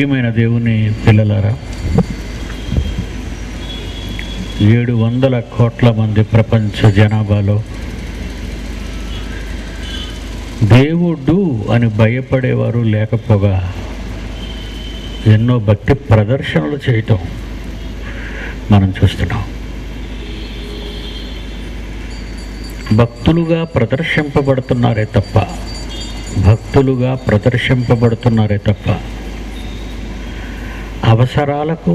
ప్రియమైన దేవుని పిల్లలారా ఏడు వందల కోట్ల మంది ప్రపంచ జనాభాలో దేవుడు అని భయపడేవారు లేకపోగా ఎన్నో భక్తి ప్రదర్శనలు చేయటం మనం చూస్తున్నాం. భక్తులుగా ప్రదర్శింపబడుతున్నారే తప్ప భక్తులుగా ప్రదర్శింపబడుతున్నారే తప్ప అవసరాలకు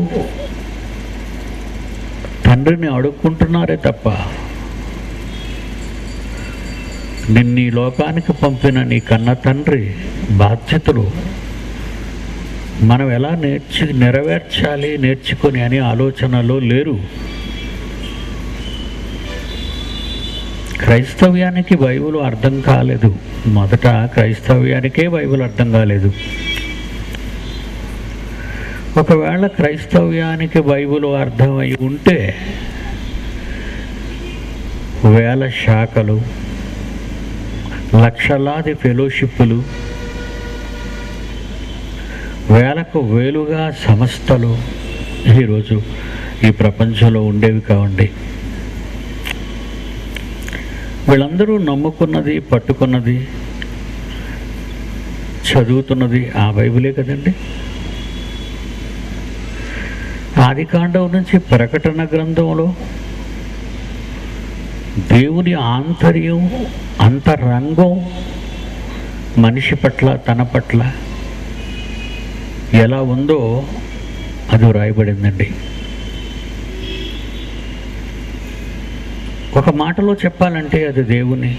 తండ్రిని అడుక్కుంటున్నారే తప్ప నిన్ను ఈ లోకానికి పంపిన నీ కన్న తండ్రి బాధ్యతలు మనం ఎలా నేర్చి నెరవేర్చాలి నేర్చుకొని అనే ఆలోచనలో లేరు. క్రైస్తవ్యానికి బైబిల్ అర్థం కాలేదు. మొదట క్రైస్తవ్యానికే బైబిల్ అర్థం కాలేదు. ఒకవేళ క్రైస్తవ్యానికి బైబుల్ అర్థమై ఉంటే వేల శాఖలు లక్షలాది ఫెలోషిప్పులు వేలకు వేలుగా సంస్థలు ఈరోజు ఈ ప్రపంచంలో ఉండేవి కావండి. వీళ్ళందరూ నమ్ముకున్నది పట్టుకున్నది చదువుతున్నది ఆ బైబిలే కదండి. ఆదికాండం నుంచి ప్రకటన గ్రంథంలో దేవుని ఆంతర్యం అంతరంగం మనిషి పట్ల తన పట్ల ఎలా ఉందో అది వ్రాయబడిందండి. ఒక మాటలో చెప్పాలంటే అది దేవుని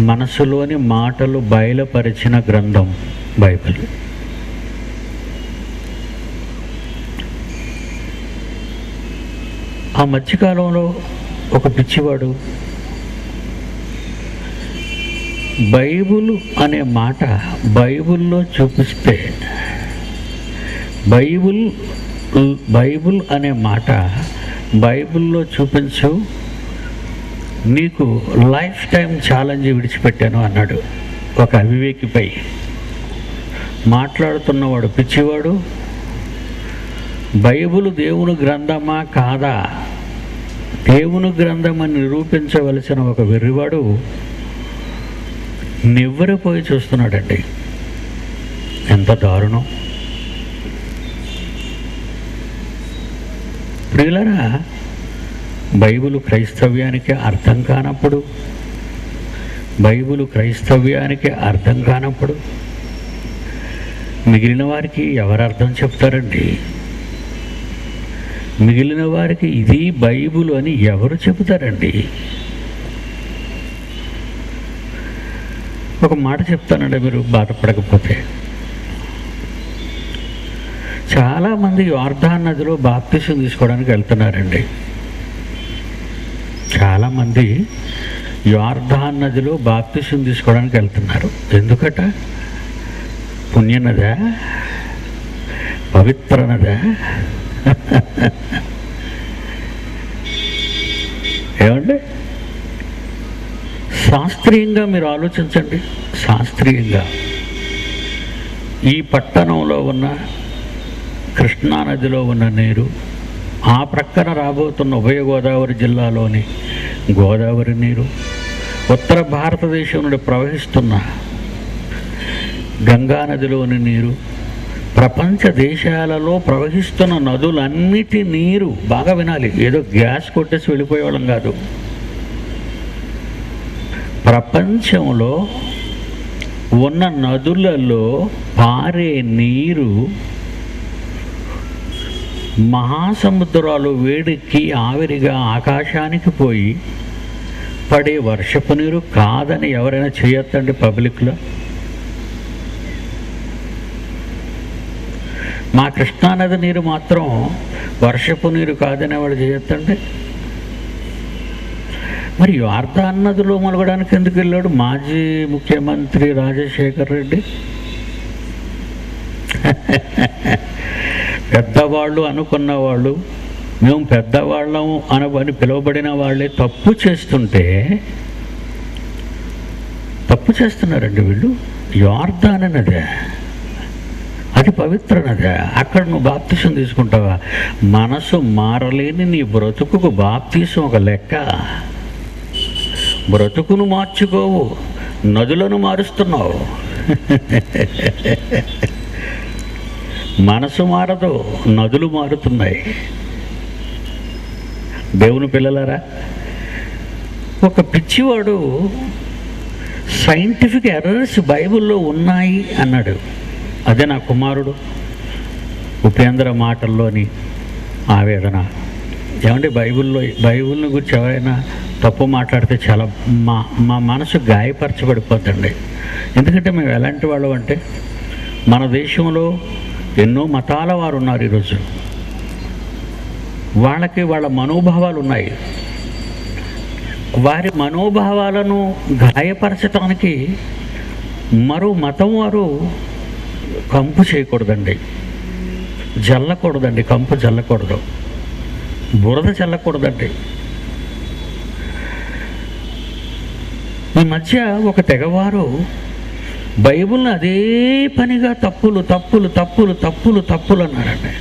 మనసులోని మాటలు బయలుపరిచిన గ్రంథం బైబిల్. ఆ మధ్యకాలంలో ఒక పిచ్చివాడు బైబుల్ అనే మాట బైబుల్లో చూపిస్తే బైబుల్ బైబుల్ అనే మాట బైబుల్లో చూపించు నీకు లైఫ్ టైం ఛాలెంజ్ విడిచిపెట్టాను అన్నాడు ఒక అవివేకిపై. మాట్లాడుతున్నవాడు పిచ్చివాడు బైబిల్ దేవుని గ్రంథమా కాదా? దేవుని గ్రంథమని నిరూపించవలసిన ఒక వెర్రివాడు నివ్వెరపోయి చూస్తున్నాడండి. ఎంత దారుణం. ప్రియులరా బైబిల్ క్రైస్తవ్యానికి అర్థం కానప్పుడు బైబులు క్రైస్తవ్యానికి అర్థం కానప్పుడు మిగిలిన వారికి ఎవరు అర్థం చెప్తారండి? మిగిలిన వారికి ఇది బైబుల్ అని ఎవరు చెబుతారండి? ఒక మాట చెప్తానండి మీరు బాధపడకపోతే. చాలామంది వార్ధాన్ నదిలో బాప్తిసం తీసుకోవడానికి వెళ్తున్నారండి. చాలామంది యార్ధాన్ నదిలో బాప్తిసం తీసుకోవడానికి వెళ్తున్నారు. ఎందుకట? పుణ్యనదా? పవిత్ర నదా? ఏమండి? శాస్త్రీయంగా మీరు ఆలోచించండి. శాస్త్రీయంగా. ఈ పట్టణంలో ఉన్న కృష్ణానదిలో ఉన్న నీరు ఆ ప్రక్కన రాబోతున్న ఉభయ గోదావరి జిల్లాలోని గోదావరి నీరు ఉత్తర భారతదేశం నుండి ప్రవహిస్తున్న గంగా నదిలోని నీరు ప్రపంచ దేశాలలో ప్రవహిస్తున్న నదులన్నిటి నీరు బాగా వినాలి. ఏదో గ్యాస్ కొట్టేసి వెళ్ళిపోయేవాళ్ళం కాదు. ప్రపంచంలో ఉన్న నదులలో పారే నీరు మహాసముద్రాలు వేడెక్కి ఆవిరిగా ఆకాశానికి పోయి పడే వర్షపు నీరు కాదని ఎవరైనా చేయొద్దండి పబ్లిక్లో. మా కృష్ణానది నీరు మాత్రం వర్షపు నీరు కాదని వాడు చేయొద్దండి. మరి వార్ధాన్ అన్నదిలో మొలగడానికి ఎందుకు వెళ్ళాడు? మాజీ ముఖ్యమంత్రి రాజశేఖర్ రెడ్డి. పెద్దవాళ్ళు అనుకున్న వాళ్ళు మేము పెద్దవాళ్ళం అనబని పిలువబడిన వాళ్ళే తప్పు చేస్తుంటే తప్పు చేస్తున్నారండి వీళ్ళు. యార్దాన్ అన్నదే అది పవిత్ర నది అక్కడ నువ్వు బాప్తీసం తీసుకుంటావా? మనసు మారలేని నీ బ్రతుకుకు బాప్తీసం ఒక లెక్క. బ్రతుకును మార్చుకోవు నదులను మారుస్తున్నావు. మనసు మారదు నదులు మారుతున్నాయి. దేవుని పిల్లలారా ఒక పిచ్చివాడు సైంటిఫిక్ ఎర్రర్స్ బైబిల్లో ఉన్నాయి అన్నాడు. అదే నా కుమారుడు. ఉపేంద్ర మాటల్లోని ఆవేదన. ఏమంటే బైబిల్లో బైబిల్ని గురించి ఎవరైనా తప్పు మాట్లాడితే చాలా మా మా మనసు గాయపరచబడిపోతుంది ఎందుకంటే మేము ఎలాంటి వాళ్ళం అంటే మన దేశంలో ఎన్నో మతాల వారు ఉన్నారు ఈరోజు. వాళ్ళకి వాళ్ళ మనోభావాలు ఉన్నాయి. వారి మనోభావాలను గాయపరచటానికి మరో మతం వారు కంపు చేయకూడదండి. జల్లకూడదండి కంపు జల్లకూడదు. బురద చల్లకూడదండి ఈ మధ్య ఒక తెగవారు బైబిల్ని అదే పనిగా తప్పులు తప్పులు తప్పులు తప్పులు తప్పులు అన్నారండి.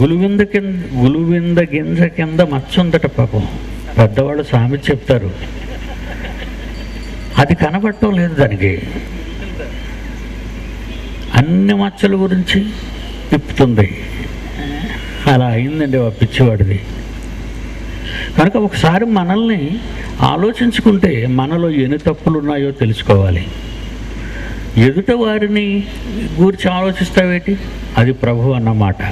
గులువింద కింద గులువింద గింజ కింద మచ్చుందట పాపం. పెద్దవాళ్ళు సామెత చెప్తారు. అది కనబడటం లేదు దానికి. అన్ని మచ్చల గురించి తిప్పుతుంది. అలా అయిందండి ఆ పిచ్చివాడిది. కనుక ఒకసారి మనల్ని ఆలోచించుకుంటే మనలో ఎన్ని తప్పులు ఉన్నాయో తెలుసుకోవాలి. ఎదుట వారిని గురించి ఆలోచిస్తావేటి? అది ప్రభు అన్నమాట.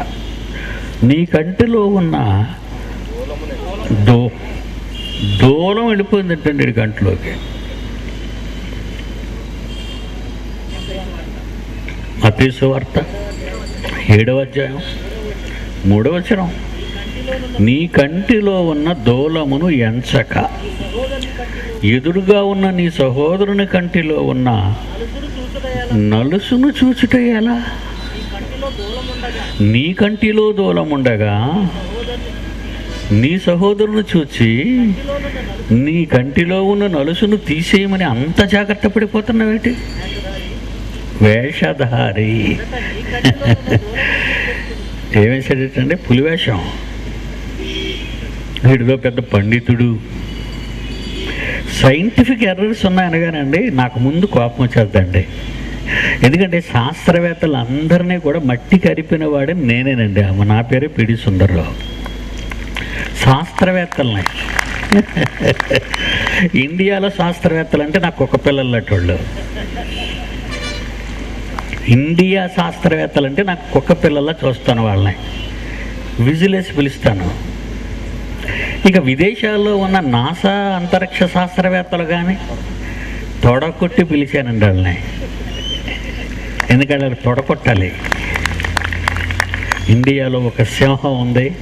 నీ కంటిలో ఉన్న దో దూరం వెళ్ళిపోయిందంటండి ఈ గంటలోకి మతీసు వార్త ఏడవ అధ్యాయం మూడవ చరం నీ కంటిలో ఉన్న దూలమును ఎంచక. ఎదురుగా ఉన్న నీ సహోదరుని కంటిలో ఉన్న నలుసును చూచుట ఎలా? నీ కంటిలో దూలముండగా నీ సహోదరుని చూచి నీ కంటిలో ఉన్న నలుసును తీసేయమని అంత జాగ్రత్త పడిపోతున్నావేటి? వేషధారి. ఏమేసాడటండి పులివేషం. వీడిలో పెద్ద పండితుడు. సైంటిఫిక్ ఎర్రర్స్ ఉన్నాయనగానండి నాకు ముందు కోపం వచ్చేద్దండి. ఎందుకంటే శాస్త్రవేత్తలు అందరినీ కూడా మట్టి కరిపిన వాడే నేనేనండి. ఆమె నా పేరే పిడి సుందర్రావు. శాస్త్రవేత్తలని. ఇండియాలో శాస్త్రవేత్తలు అంటే నాకు ఒక పిల్లలటోళ్ళు ఇండియా శాస్త్రవేత్తలు అంటే నాకు కుక్క పిల్లల్లా చూస్తాను వాళ్ళని. విజిలేసి పిలుస్తాను. ఇక విదేశాల్లో ఉన్న నాసా అంతరిక్ష శాస్త్రవేత్తలు కానీ తొడకొట్టి పిలిచానండి వాళ్ళని. ఎందుకంటే వాళ్ళు తొడకొట్టాలి. ఇండియాలో ఒక సింహం ఉంది.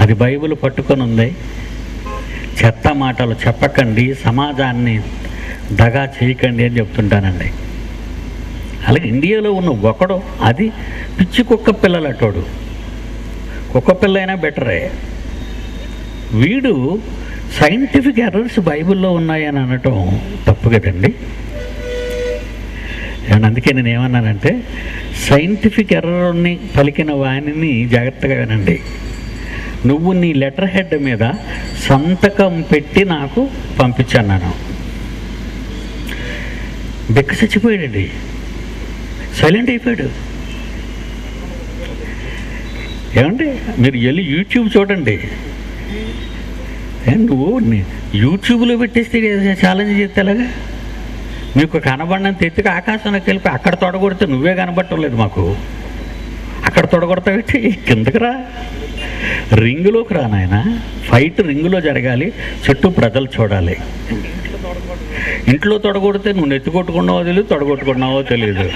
అది బైబిల్ పట్టుకొని ఉంది. చెత్త మాటలు చెప్పకండి సమాజాన్ని దగా చేయకండి అని చెప్తుంటానండి. అలాగే ఇండియాలో ఉన్న ఒకడు అది పిచ్చి కుక్క పిల్లలటోడు. కుక్క పిల్ల అయినా బెటరే. వీడు సైంటిఫిక్ ఎర్రర్స్ బైబిల్లో ఉన్నాయని అనటం తప్పు కదండి. అందుకే నేను ఏమన్నానంటే సైంటిఫిక్ ఎర్రర్ని పలికిన వాణిని జాగ్రత్తగా వినండి. నువ్వు నీ లెటర్ హెడ్ మీద సంతకం పెట్టి నాకు పంపించన్నాను. బెక్క చచ్చిపోయాడండి. సైలెంట్ అయిపోయాడు. ఏమండి మీరు వెళ్ళి యూట్యూబ్ చూడండి. నువ్వు యూట్యూబ్లో పెట్టేస్తే ఛాలెంజ్ చేస్తే ఎలాగా? మీకు కనబడినంత ఎత్తుగా ఆకాశంలోకి వెళ్ళిపోయి అక్కడ తొడగొడితే నువ్వే కనబడటం లేదు మాకు. అక్కడ తొడగొడతావేంటి కిందకి రా. రింగులోకి రా నాయన. ఫైట్ రింగులో జరగాలి చుట్టూ ప్రజలు చూడాలి. ఇంట్లో తొడగొడితే నువ్వు నెత్తి కొట్టుకున్నావో తెలియదు తొడగొట్టుకున్నావో తెలియదు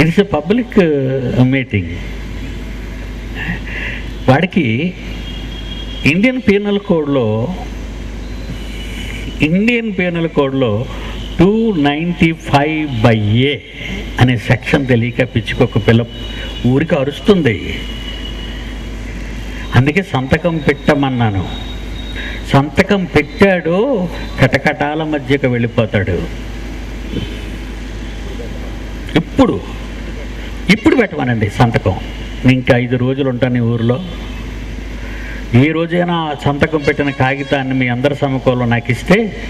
ఇట్స్ ఎ పబ్లిక్ మీటింగ్ వాడికి ఇండియన్ పీనల్ కోడ్లో ఇండియన్ పీనల్ కోడ్లో two ninety five by A అనే సెక్షన్ తెలియక పిచ్చుకొక పిల్ల ఊరికి అరుస్తుంది. అందుకే సంతకం పెట్టమన్నాను. సంతకం పెట్టాడు కటకటాల మధ్యకు వెళ్ళిపోతాడు. ఇప్పుడు ఇప్పుడు పెట్టమనండి సంతకం. ఇంకా ఐదు రోజులు ఉంటాను ఈ ఊరిలో. ఏ రోజైనా సంతకం పెట్టిన కాగితాన్ని మీ అందరి సమకూలం నాకు ఇస్తే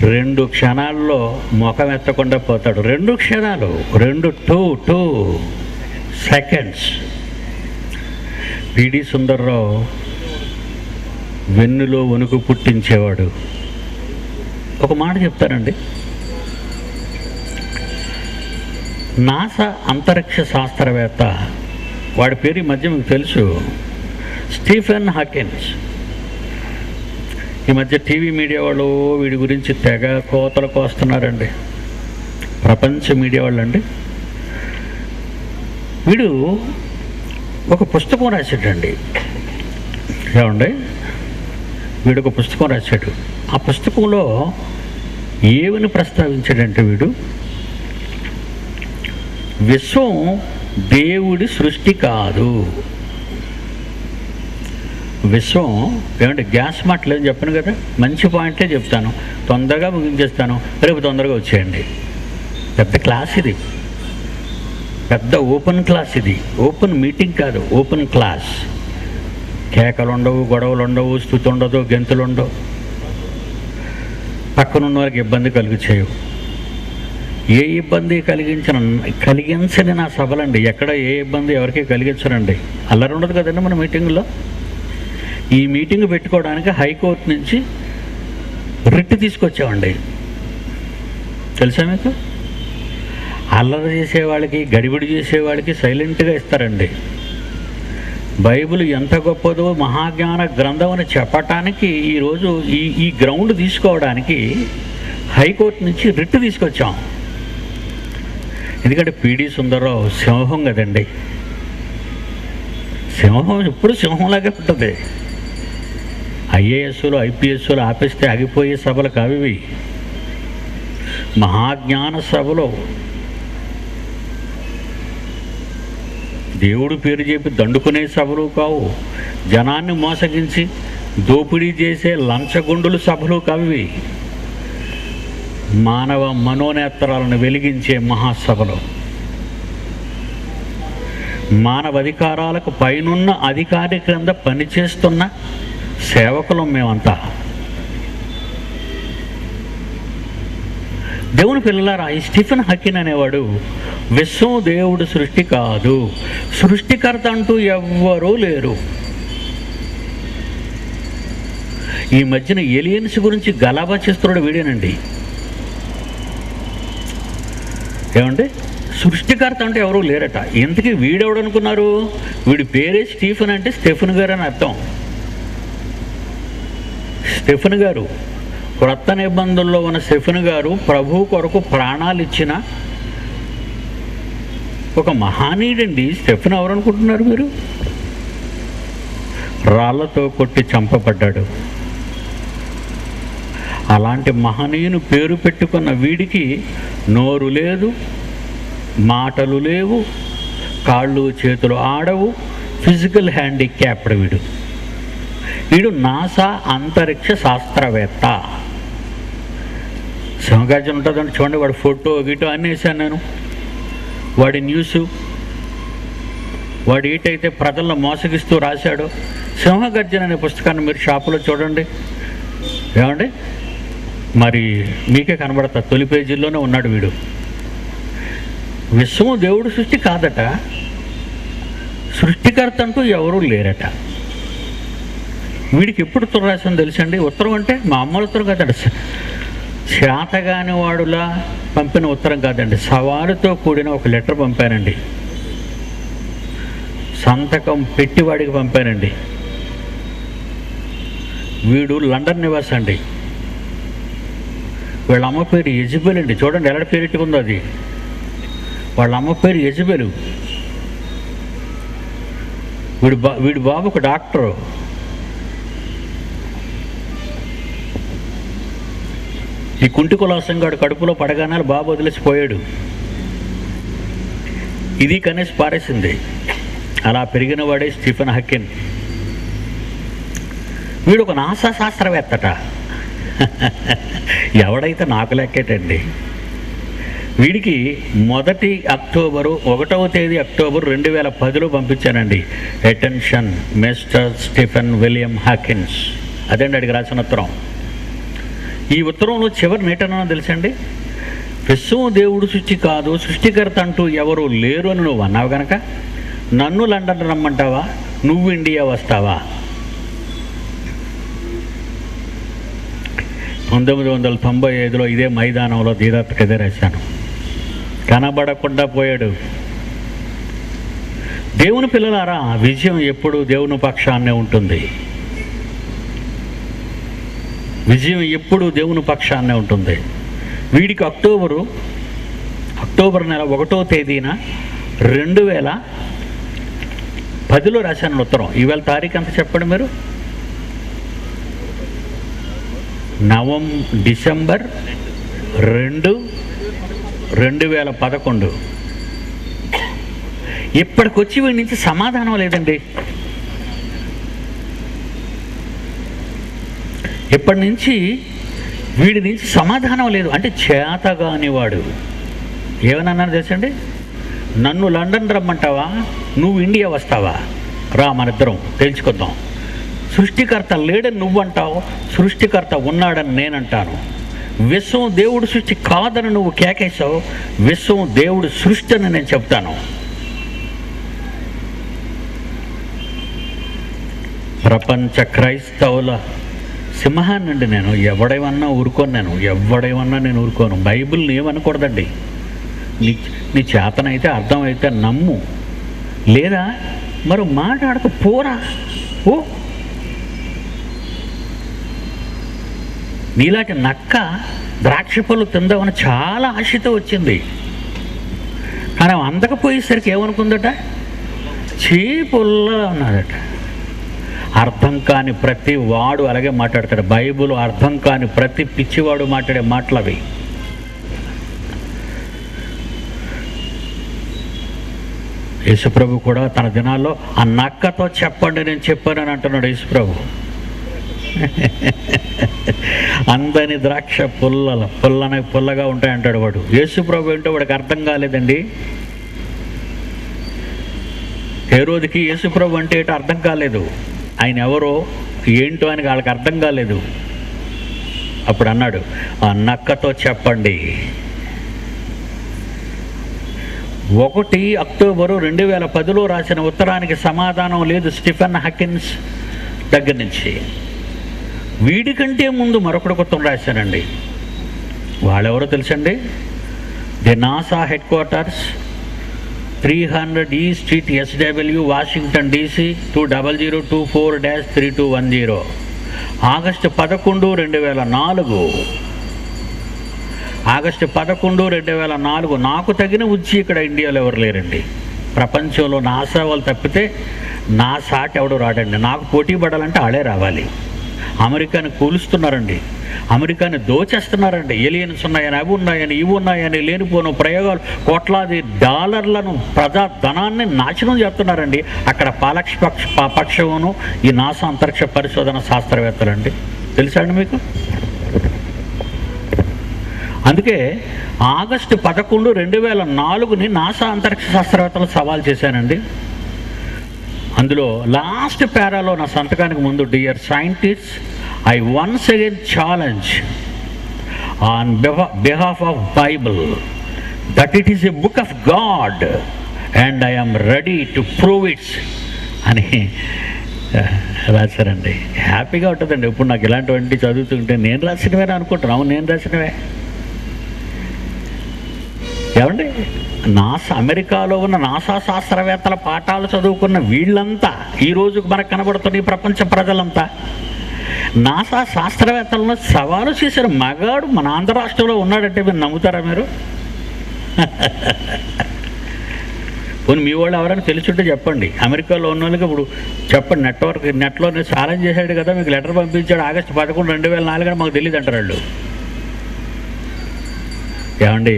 రెండు క్షణాల్లో ముఖం ఎత్తకుండా పోతాడు. రెండు క్షణాలు. రెండు two two seconds. P D Sundarrao వెన్నులో వణుకు పుట్టించేవాడు. ఒక మాట చెప్తానండి. నాసా అంతరిక్ష శాస్త్రవేత్త. వాడి పేరు ఈ మధ్య మీకు తెలుసు. స్టీఫెన్ హాకిన్స్ ఈ మధ్య టీవీ మీడియా వాళ్ళు వీడి గురించి తెగ కోతలు కోస్తున్నారండి ప్రపంచ మీడియా వాళ్ళండి. వీడు ఒక పుస్తకం రాశాడండి. ఏమండి? వీడు ఒక పుస్తకం రాశాడు. ఆ పుస్తకంలో ఏమని ప్రస్తావించాడంటే వీడు? విశ్వం దేవుడి సృష్టి కాదు. విశ్వం ఏమంటే గ్యాస్ మాటలు చెప్పాను కదా? మంచి పాయింటే చెప్తాను. తొందరగా ముగించేస్తాను. రేపు తొందరగా వచ్చేయండి. పెద్ద క్లాస్ ఇది. పెద్ద ఓపెన్ క్లాస్ ఇది. ఓపెన్ మీటింగ్ కాదు ఓపెన్ క్లాస్. కేకలు ఉండవు గొడవలు ఉండవు స్థుతి ఉండదు గెంతులు ఉండవు పక్కనున్న వారికి ఇబ్బంది కలుగు చేయవు. ఏ ఇబ్బంది కలిగించిన కలిగించని నా సభలండి. ఎక్కడ ఏ ఇబ్బంది ఎవరికి కలిగించరండి. అల్లరి ఉండదు కదండి మన మీటింగ్లో ఈ మీటింగ్ పెట్టుకోవడానికి హైకోర్టు నుంచి రిట్ తీసుకొచ్చామండి. తెలుసా మీకు? అల్లరి చేసేవాళ్ళకి గడిబిడి చేసేవాళ్ళకి సైలెంట్గా ఇస్తారండి. బైబిల్ ఎంత గొప్పదో మహాజ్ఞాన గ్రంథం అని చెప్పటానికి ఈరోజు ఈ ఈ గ్రౌండ్ తీసుకోవడానికి హైకోర్టు నుంచి రిట్ తీసుకొచ్చాం. ఎందుకంటే పీడి సుందరరావు సింహం కదండి. సింహం ఎప్పుడు సింహంలాగే ఉంటుంది. ఐఏఎస్లు ఐపీఎస్లు ఆపేస్తే ఆగిపోయే సభలు కావివి మహాజ్ఞాన సభలో. దేవుడు పేరు చెప్పి దండుకునే సభలు కావు. జనాన్ని మోసగించి దోపిడీ చేసే లంచగొండులు సభలు కావివి మానవ మనోనేత్రాలను వెలిగించే మహాసభలు. మానవ అధికారాలకు పైనున్న అధికారి క్రింద పనిచేస్తున్న సేవకులం మేమంతా. దేవుని పిల్లలారా ఈ స్టీఫెన్ హకిన్ అనేవాడు విశ్వం దేవుడు సృష్టి కాదు. సృష్టికర్త అంటూ ఎవ్వరూ లేరు. ఈ మధ్యన ఎలియన్స్ గురించి గలాబా చేస్తున్నాడు వీడేనండి ఏమంటే సృష్టికర్త అంటే ఎవరు లేరట. ఇంతకీ వీడెవడనుకున్నారు వీడి పేరే స్టీఫెన్ అంటే స్టెఫెన్ గారు అని అర్థం. స్టెఫెన్ గారు క్రొత్త నిబంధనలో ఉన్న స్టెఫెన్ గారు ప్రభు కొరకు ప్రాణాలు ఇచ్చిన ఒక మహానీయుడండి. స్టెఫెన్ ఎవరు అనుకుంటున్నారు మీరు? రాళ్ళతో కొట్టి చంపబడ్డాడు. అలాంటి మహనీయుని పేరు పెట్టుకున్న వీడికి నోరు లేదు మాటలు లేవు కాళ్ళు చేతులు ఆడవు ఫిజికల్ హ్యాండిక్యాప్డ్ వీడు. వీడు నాసా అంతరిక్ష శాస్త్రవేత్త. సింహగర్జన ఉంటుందంటే చూడండి వాడి ఫోటో గిటో అన్నీ వేసాను నేను. వాడి న్యూస్. వాడు ఏటైతే ప్రజలను మోసగిస్తూ రాశాడో సింహగర్జన అనే పుస్తకాన్ని మీరు షాపులో చూడండి. ఏమండి? మరి మీకే కనబడతా. తొలి పేజీల్లోనే ఉన్నాడు వీడు. విశ్వము దేవుడు సృష్టి కాదట. సృష్టికర్త అంటూ ఎవరూ లేరట. వీడికి ఎప్పుడు ఉత్తరం రాసిందో తెలుసండి? ఉత్తరం అంటే మా అమ్మల ఉత్తరం కాదండి. శాతగాని వాడులా పంపిన ఉత్తరం కాదండి. సవాలుతో కూడిన ఒక లెటర్ పంపానండి. సంతకం పెట్టి వాడికి పంపానండి. వీడు లండన్ నివాస్ అండి వీళ్ళ అమ్మ పేరు ఎజిబెల్ అండి. చూడండి ఎలా పేరు పెట్టుకుందో అది. వాళ్ళ అమ్మ పేరు యజబెలు. వీడు బా వీడి బాబు ఒక డాక్టరు. ఈ కుంటి కులాసంగాడు కడుపులో పడగానే బాబు వదిలేసిపోయాడు ఇది కనేసి పారేసింది. అలా పెరిగిన వాడే స్టీఫెన్ హక్కెన్ వీడు ఒక నాసా శాస్త్రవేత్తట. ఎవడైతే నాకు లెక్కేటండి? వీడికి మొదటి అక్టోబరు ఒకటవ తేదీ అక్టోబర్ రెండు వేల పదిలో పంపించానండి attention Mister Stephen William Hawkins అదండి అడిగి రాసిన ఉత్తరం? ఈ ఉత్తరంలో చివరి నేటనో తెలుసండి? విశ్వం దేవుడు సృష్టి కాదు సృష్టికర్త అంటూ ఎవరు లేరు అని నువ్వు అన్నావు గనక? నన్ను లండన్ రమ్మంటావా? నువ్వు ఇండియా వస్తావా? పంతొమ్మిది వందల తొంభై ఐదులో ఇదే మైదానంలో ధీరత్ కథ రాశాను. కనబడకుండా పోయాడు. దేవుని పిల్లలారా విజయం ఎప్పుడు దేవుని పక్షాన్నే ఉంటుంది. విజయం ఎప్పుడు దేవుని పక్షాన్నే ఉంటుంది. వీడికి అక్టోబరు అక్టోబర్ నెల ఒకటో తేదీన రెండు వేల పదిలో రాశాను ఉత్తరం. ఈవేళ తారీఖు ఎంత చెప్పండి మీరు? నవం డిసెంబర్ రెండు రెండు వేల పదకొండు. ఇప్పటికొచ్చి వీడి నుంచి సమాధానం లేదండి. ఇప్పటి నుంచి వీడి నుంచి సమాధానం లేదు. అంటే చేతగానివాడు. ఏమన్నాను తెలుసండి? నన్ను లండన్ రమ్మంటావా? నువ్వు ఇండియా వస్తావా? రా మనిద్దరం తెలుసుకొద్దాం. సృష్టికర్త లేడని నువ్వంటావు సృష్టికర్త ఉన్నాడని నేనంటాను. విశ్వం దేవుడు సృష్టి కాదని నువ్వు కేకేశావు విశ్వం దేవుడు సృష్టి అని నేను చెప్తాను. ప్రపంచ క్రైస్తవుల సింహాన్నండి నేను ఎవడేమన్నా ఊరుకోను నేను ఎవడేమన్నా నేను ఊరుకోను. బైబిల్ని ఏమనకూడదండి. నీ నీ చేతనైతే అర్థమైతే నమ్ము. లేదా మరి మాట్లాడక పోరా. ఓ నీలాంటి నక్క ద్రాక్ష పళ్ళు తిందామని చాలా ఆశతో వచ్చింది. కానీ అందకపోయేసరికి ఏమనుకుందట? చీపుల్లా ఉన్నాడట అర్థం కాని ప్రతి వాడు అలాగే మాట్లాడతాడు. బైబుల్ అర్థం కాని ప్రతి పిచ్చివాడు మాట్లాడే మాటలవి యేసుప్రభు కూడా తన దినాల్లో ఆ నక్కతో చెప్పండి నేను చెప్పానని అంటున్నాడు యేసుప్రభు. అందని ద్రాక్ష పుల్లల పుల్లన పుల్లగా ఉంటాయి అంటాడు వాడు యేసుప్రభు ఏంటో వాడికి అర్థం కాలేదండి. ఏ రోజుకి యేసుప్రభు అంటే ఏంటో అర్థం కాలేదు. ఆయన ఎవరో ఏంటో అని వాళ్ళకి అర్థం కాలేదు. అప్పుడు అన్నాడు ఆ నక్కతో చెప్పండి. ఒకటి అక్టోబరు రెండు వేల పదిలో రాసిన ఉత్తరానికి సమాధానం లేదు స్టిఫెన్ హకిన్స్ దగ్గర నుంచి. వీడికంటే ముందు మరొకటి కొత్త రాశానండి వాళ్ళెవరో తెలుసండి? The NASA headquarters three hundred E street SW Washington DC two double zero two four dash three two one zero August పదకొండు రెండు వేల నాలుగు. ఆగస్టు పదకొండు రెండు వేల నాలుగు. నాకు తగిన ఉచ్చి ఇక్కడ ఇండియాలో ఎవరు లేరండి? ప్రపంచంలో నాసా వాళ్ళు తప్పితే నా సాట్ ఎవడు రాడండి. నాకు పోటీ పడాలంటే ఆడే రావాలి. అమెరికాని కూలుస్తున్నారండి. అమెరికాని దోచేస్తున్నారండి. ఏలియన్స్ ఉన్నాయని అవి ఉన్నాయని ఇవి ఉన్నాయని లేనిపోను ప్రయోగాలు కోట్లాది డాలర్లను ప్రజా ధనాన్ని నాశనం చేస్తున్నారండి. అక్కడ పాలక్ష పక్ష పక్షమును ఈ నాసా అంతరిక్ష పరిశోధన శాస్త్రవేత్తలండి. తెలుసా అండి మీకు? అందుకే ఆగస్టు పదకొండు రెండు వేల నాలుగుని నాసా అంతరిక్ష శాస్త్రవేత్తలు సవాల్ చేశానండి అందులో లాస్ట్ పేరాలో నా సంతకానికి ముందు dear scientist I once again challenge on behalf of Bible that it is a book of God and I'm ready to prove it's అని రాశారండి. హ్యాపీగా ఉంటుందండి. ఇప్పుడు నాకు ఇలాంటివంటి చదువుతుంటే నేను రాసినవే అనుకుంటున్నాను నేను రాసినవే? ఏమండి? నాసా అమెరికాలో ఉన్న నాసా శాస్త్రవేత్తల పాఠాలు చదువుకున్న వీళ్ళంతా ఈ మనకు కనబడుతున్న ఈ ప్రపంచ ప్రజలంతా నాసా శాస్త్రవేత్తలను సవాలు చేశారు మగాడు మన ఆంధ్ర రాష్ట్రంలో ఉన్నాడంటే మీరు నమ్ముతారా మీరు? పోనీ మీ వాళ్ళు ఎవరైనా తెలుసుంటే చెప్పండి. అమెరికాలో ఉన్న వాళ్ళకి ఇప్పుడు చెప్పండి నెట్వర్క్ నెట్లో ఛాలెంజ్ చేశాడు కదా మీకు లెటర్ పంపించాడు ఆగస్టు పదకొండు రెండు వేల నాలుగు మాకు తెలియదు అంటారు వాళ్ళు. ఏమండి?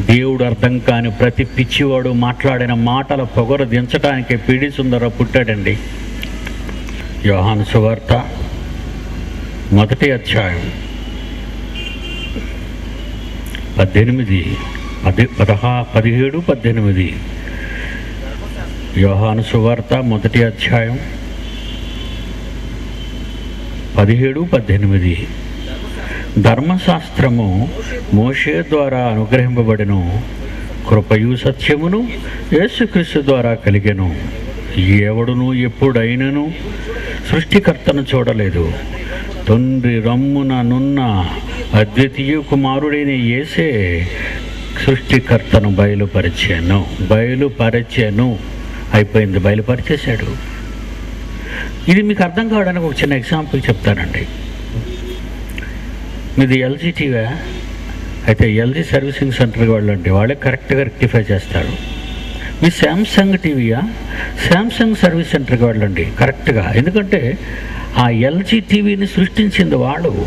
దేవుడు అర్థం కాని ప్రతి పిచ్చివాడు మాట్లాడిన మాటల పొగరు దించడానికి పిడి సుందర పుట్టాడండి. యోహాను సువార్త మొదటి అధ్యాయం పద్దెనిమిది పది పదహా పదిహేడు పద్దెనిమిది. యోహాను సువార్త మొదటి అధ్యాయం పదిహేడు పద్దెనిమిది. ధర్మశాస్త్రము మోషే ద్వారా అనుగ్రహింపబడిన కృపయు సత్యమును యేసుక్రీస్తు ద్వారా కలిగెను. ఎవడును ఎప్పుడైనను సృష్టికర్తను చూడలేదు. తండ్రి రమ్మున నున్న అద్వితీయ కుమారుడైన ఏసే సృష్టికర్తను బయలుపరిచాను బయలుపరిచాను. అయిపోయింది బయలుపరిచేశాడు. ఇది మీకు అర్థం కావడానికి ఒక చిన్న ఎగ్జాంపుల్ చెప్తానండి. మీది ఎల్జీ టీవా అయితే ఎల్జీ సర్వీసింగ్ సెంటర్కి వెళ్ళండి. వాళ్ళే కరెక్ట్గా రెక్టిఫై చేస్తారు. మీ శాంసంగ్ టీవీయా శాంసంగ్ సర్వీస్ సెంటర్కి వెళ్ళండి. కరెక్ట్గా ఎందుకంటే ఆ ఎల్జీ టీవీని సృష్టించింది వాళ్ళు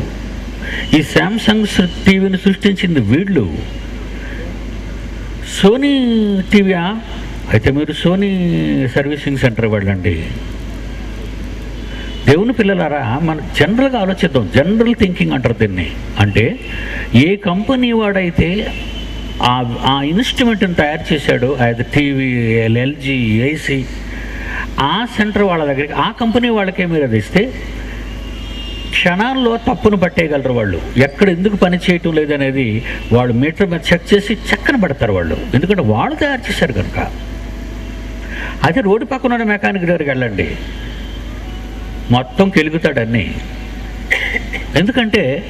ఈ శాంసంగ్ టీవీని సృష్టించింది వీళ్ళు. సోనీ టీవీయా అయితే మీరు సోనీ సర్వీసింగ్ సెంటర్కి వెళ్ళండి. దేవుని పిల్లలారా మనం జనరల్గా ఆలోచిద్దాం. జనరల్ థింకింగ్ అంటారు దీన్ని. అంటే ఏ కంపెనీ వాడైతే ఆ ఆ ఇన్స్ట్రుమెంట్ని తయారు చేశాడో అది టీవీ ఎల్జీ ఏసీ ఆ సెంటర్ వాళ్ళ దగ్గరికి ఆ కంపెనీ వాళ్ళకే మీరు అది ఇస్తే క్షణాల్లో తప్పును పట్టేయగలరు వాళ్ళు. ఎక్కడ ఎందుకు పని చేయటం లేదనేది వాళ్ళు మీటర్ మీద చెక్ చేసి చక్కన పెడతారు వాళ్ళు. ఎందుకంటే వాళ్ళు తయారు చేశారు కనుక. అదే రోడ్డు పక్కన ఉన్న మెకానిక్ దగ్గరికి వెళ్ళండి. మొత్తం కెలుగుతాడు అన్నీ ఎందుకంటే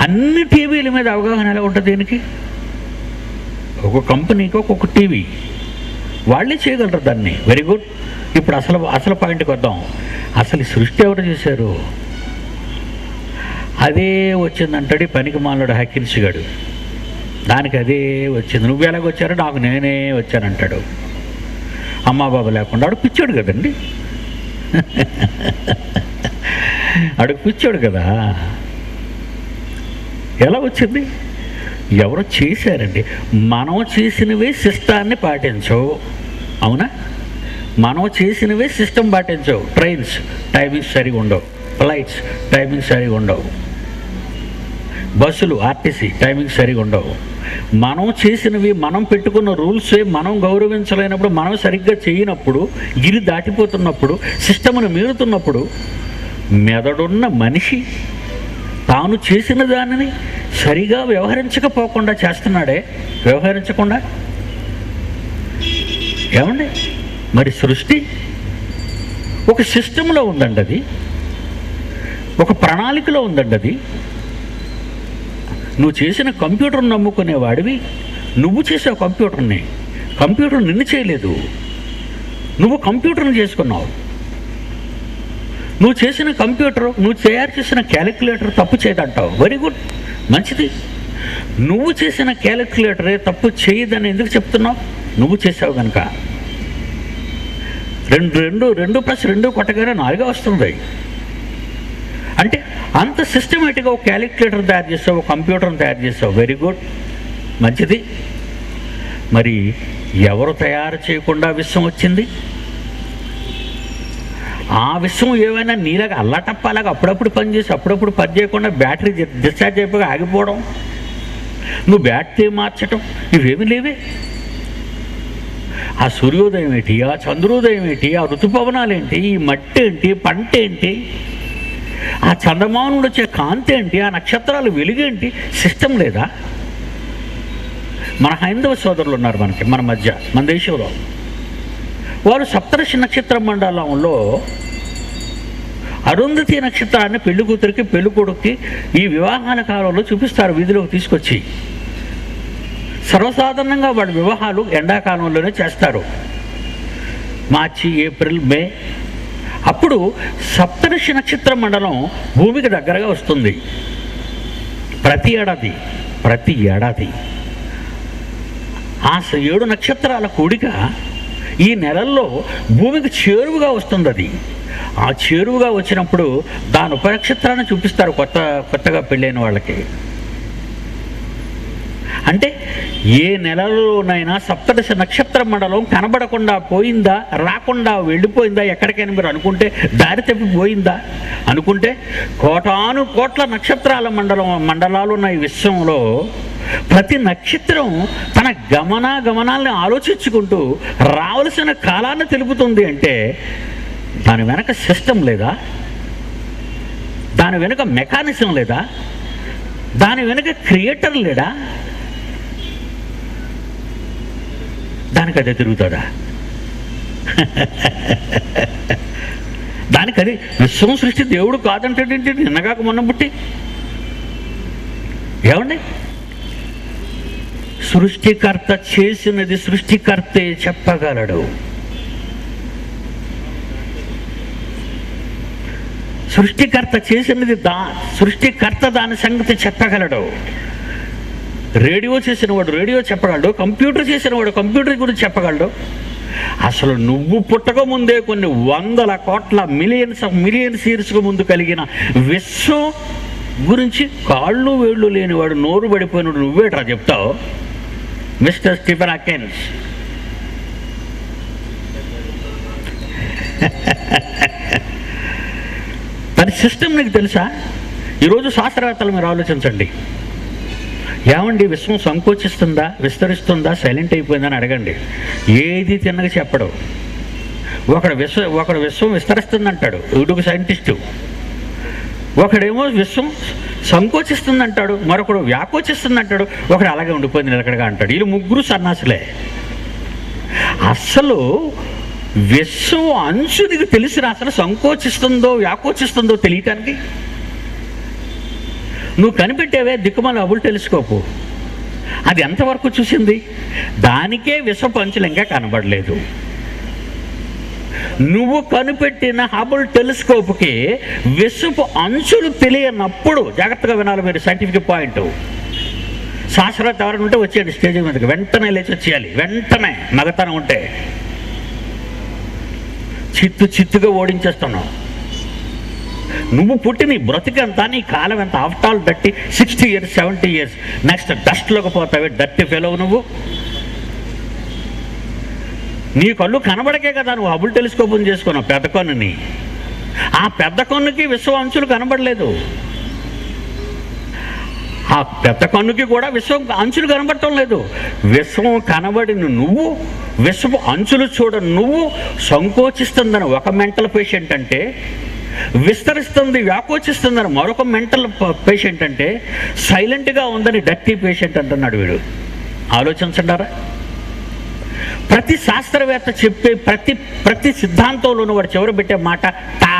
అన్ని టీవీల మీద అవగాహన ఎలా ఉంటుంది దీనికి? ఒక కంపెనీకి ఒక్కొక్క టీవీ. వాళ్ళే చేయగలరు దాన్ని. వెరీ గుడ్ ఇప్పుడు అసలు అసలు పాయింట్కి వద్దాం. అసలు సృష్టి ఎవరు చేశారు? అదే వచ్చిందంటాడు పనికి మాలోడు హ్యాకిన్స్ గాడు. దానికి అదే వచ్చింది. నువ్వు ఎలాగొచ్చారో నాకు నేనే వచ్చానంటాడు. అమ్మా బాబు లేకుండా ఆడు పిచ్చాడు కదండి. ఆడు కూర్చోడు కదా. ఎలా వచ్చింది? ఎవరో చేశారండి. మనం చేసినవే సిస్టాన్ని పాటించవు. అవునా? మనం చేసినవే సిస్టమ్ పాటించవు. ట్రైన్స్ టైమింగ్స్ సరిగా ఉండవు. ఫ్లైట్స్ టైమింగ్స్ సరిగా ఉండవు. బస్సులు ఆర్టీసీ టైమింగ్స్ సరిగా ఉండవు. మనం చేసినవి మనం పెట్టుకున్న రూల్సే మనం గౌరవించలేనప్పుడు మనం సరిగ్గా చేయనప్పుడు గిరి దాటిపోతున్నప్పుడు సిస్టమ్ను మీరుతున్నప్పుడు మెదడున్న మనిషి తాను చేసిన దానిని సరిగా వ్యవహరించకపోకుండా చేస్తున్నాడే? వ్యవహరించకుండా? ఏమండి? మరి సృష్టి ఒక సిస్టంలో ఉందండి అది. ఒక ప్రణాళికలో ఉందండి అది. నువ్వు చేసిన కంప్యూటర్ నమ్ముకునేవాడివి? నువ్వు చేసావు కంప్యూటర్ని. కంప్యూటర్ నిన్ను చేయలేదు. నువ్వు కంప్యూటర్ని చేసుకున్నావు. నువ్వు చేసిన కంప్యూటర్ నువ్వు తయారు చేసిన క్యాలిక్యులేటర్ తప్పు చేయదంటావు. వెరీ గుడ్ మంచిది. నువ్వు చేసిన క్యాలిక్యులేటరే తప్పు చేయదని ఎందుకు చెప్తున్నావు? నువ్వు చేసావు కనుక రెండు రెండు రెండు ప్లస్ రెండు కొట్టగానే నాలుగే వస్తుంది. అంటే అంత సిస్టమేటిక్గా ఒక క్యాలిక్యులేటర్ తయారు చేసావు ఒక కంప్యూటర్ని తయారు చేసావు వెరీ గుడ్ మంచిది. మరి ఎవరు తయారు చేయకుండా విషయం వచ్చింది? ఆ విషయం ఏమైనా నీలాగా అల్లటప్పాలాగా అప్పుడప్పుడు పనిచేసి అప్పుడప్పుడు పని చేయకుండా బ్యాటరీ డిశ్చార్జ్ అయిపోయి ఆగిపోవడం? నువ్వు బ్యాటరీ మార్చటం? ఇవేమి లేవే. ఆ సూర్యోదయం ఏంటి? ఆ చంద్రోదయం ఏంటి? ఆ ఋతుపవనాలు ఏంటి? ఈ మట్టి ఏంటి? పంట ఏంటి? ఆ చందమానుడు వచ్చే కాంతి ఏంటి? ఆ నక్షత్రాలు వెలుగేంటి? సిస్టమ్ లేదా? మన హైందవ సోదరులు ఉన్నారు మనకి మన మధ్య మన దేశంలో. వారు సప్తర్షి నక్షత్ర మండలంలో అరుంధతి నక్షత్రాన్ని పెళ్ళి కూతురికి పెళ్ళి కొడుక్కి ఈ వివాహాల కాలంలో చూపిస్తారు వీధిలోకి తీసుకొచ్చి. సర్వసాధారణంగా వాళ్ళ వివాహాలు ఎండాకాలంలోనే చేస్తారు. మార్చి ఏప్రిల్ మే అప్పుడు సప్తర్షి నక్షత్ర మండలం భూమికి దగ్గరగా వస్తుంది. ప్రతి ఏడాది ప్రతి ఏడాది. ఆ ఏడు నక్షత్రాల కూడిక ఈ నెలల్లో భూమికి చేరువుగా వస్తుంది అది ఆ చేరువుగా వచ్చినప్పుడు దాని ఉపనక్షత్రాన్ని చూపిస్తారు కొత్త కొత్తగా పెళ్ళైన వాళ్ళకి. అంటే ఏ నెలలోనైనా సప్తదశ నక్షత్ర మండలం కనబడకుండా పోయిందా? రాకుండా వెళ్ళిపోయిందా? ఎక్కడికైనా మీరు అనుకుంటే దారి తప్పిపోయిందా అనుకుంటే కోటాను కోట్ల నక్షత్రాల మండలం మండలాలు ఉన్న ఈ విశ్వంలో. ప్రతి నక్షత్రం తన గమన గమనాల్ని ఆలోచించుకుంటూ రావలసిన కాలాన్ని తెలుపుతుంది అంటే దాని వెనక సిస్టమ్ లేదా? దాని వెనుక మెకానిజం లేదా? దాని వెనుక క్రియేటర్ లేడా దానికి అదే తిరుగుతుందా దానికి అది విశ్వం సృష్టి దేవుడు కాదంటే నిన్నగాక మొన్న పుట్టి. ఏమండి? సృష్టికర్త చేసినది సృష్టికర్తే చెప్పగలడు. సృష్టికర్త చేసినది దా సృష్టికర్త దాని సంగతి చెప్పగలడు. రేడియో చేసిన వాడు రేడియో చెప్పగలడు కంప్యూటర్ చేసిన వాడు కంప్యూటర్ గురించి చెప్పగలడు. అసలు నువ్వు పుట్టక ముందే కొన్ని వందల కోట్ల మిలియన్స్ ఆఫ్ మిలియన్స్ ఇయర్స్కు ముందు కలిగిన విశ్వం గురించి కాళ్ళు వేళ్ళు లేనివాడు నోరు పడిపోయినాడు నువ్వేట్రా చెప్తావు? Mister Stephen Hawkins. దాని సిస్టమ్ నీకు తెలుసా? ఈరోజు శాస్త్రవేత్తలు మీరు ఆలోచించండి. ఏమండి విశ్వం సంకోచిస్తుందా విస్తరిస్తుందా సైలెంట్ అయిపోయిందని అడగండి. ఏది తిన్నగ చెప్పడు. ఒకడు విశ్వ ఒకడు విశ్వం విస్తరిస్తుందంటాడు ఇటుకు సైంటిస్టు. ఒకడేమో విశ్వం సంకోచిస్తుందంటాడు మరొకడు వ్యాకోచిస్తుందంటాడు ఒకడు అలాగే ఉండిపోయింది నిలకడగా అంటాడు. వీళ్ళు ముగ్గురు సన్నాసులే. అసలు విశ్వం అంచు నీకు తెలిసిన అసలు సంకోచిస్తుందో వ్యాకోచిస్తుందో తెలియటానికి నువ్వు కనిపెట్టావే దిక్కుమాల అబుల్ టెలిస్కోపు. అది ఎంతవరకు చూసింది? దానికే విశ్వ పంచులు ఇంకా కనబడలేదు. నువ్వు కనిపెట్టిన హబుల్ టెలిస్కోప్కి విసుపు అంచులు తెలియనప్పుడు జాగ్రత్తగా వినాలి మీరు సైంటిఫిక్ పాయింట్. శాస్త్రవేత్త ఎవరైనా ఉంటే వచ్చేయండి స్టేజ్ మీదకి. వెంటనే లేచి వచ్చేయాలి. వెంటనే మగతనం ఉంటే. చిత్తు చిత్తుగా ఓడించేస్తున్నావు. నువ్వు పుట్టిన బ్రతికంతా నీ కాలం ఎంత? After all డట్టి sixty years seventy years next డస్ట్లోకి పోతావే డట్టి ఫెలవు నువ్వు. నీ కళ్ళు కనబడకే కదా నువ్వు హబుల్ టెలిస్కోప్ చేసుకున్నావు పెద్ద కొన్నుని. ఆ పెద్ద కొన్నుకి విశ్వ అంచులు కనబడలేదు. ఆ పెద్ద కన్నుకి కూడా విశ్వం అంచులు కనబడటం లేదు. విశ్వం కనబడిన నువ్వు విశ్వపు అంచులు చూడ నువ్వు సంకోచిస్తుందని ఒక మెంటల్ పేషెంట్ అంటే విస్తరిస్తుంది వ్యాకోచిస్తుందని మరొక మెంటల్ పేషెంట్ అంటే సైలెంట్గా ఉందని డర్టీ పేషెంట్ అంటున్నాడు వీడు. ఆలోచించండారా? ప్రతి శాస్త్రవేత్త చెప్పే ప్రతి ప్రతి సిద్ధాంతంలోనూ వాడు చివరి పెట్టే మాట టా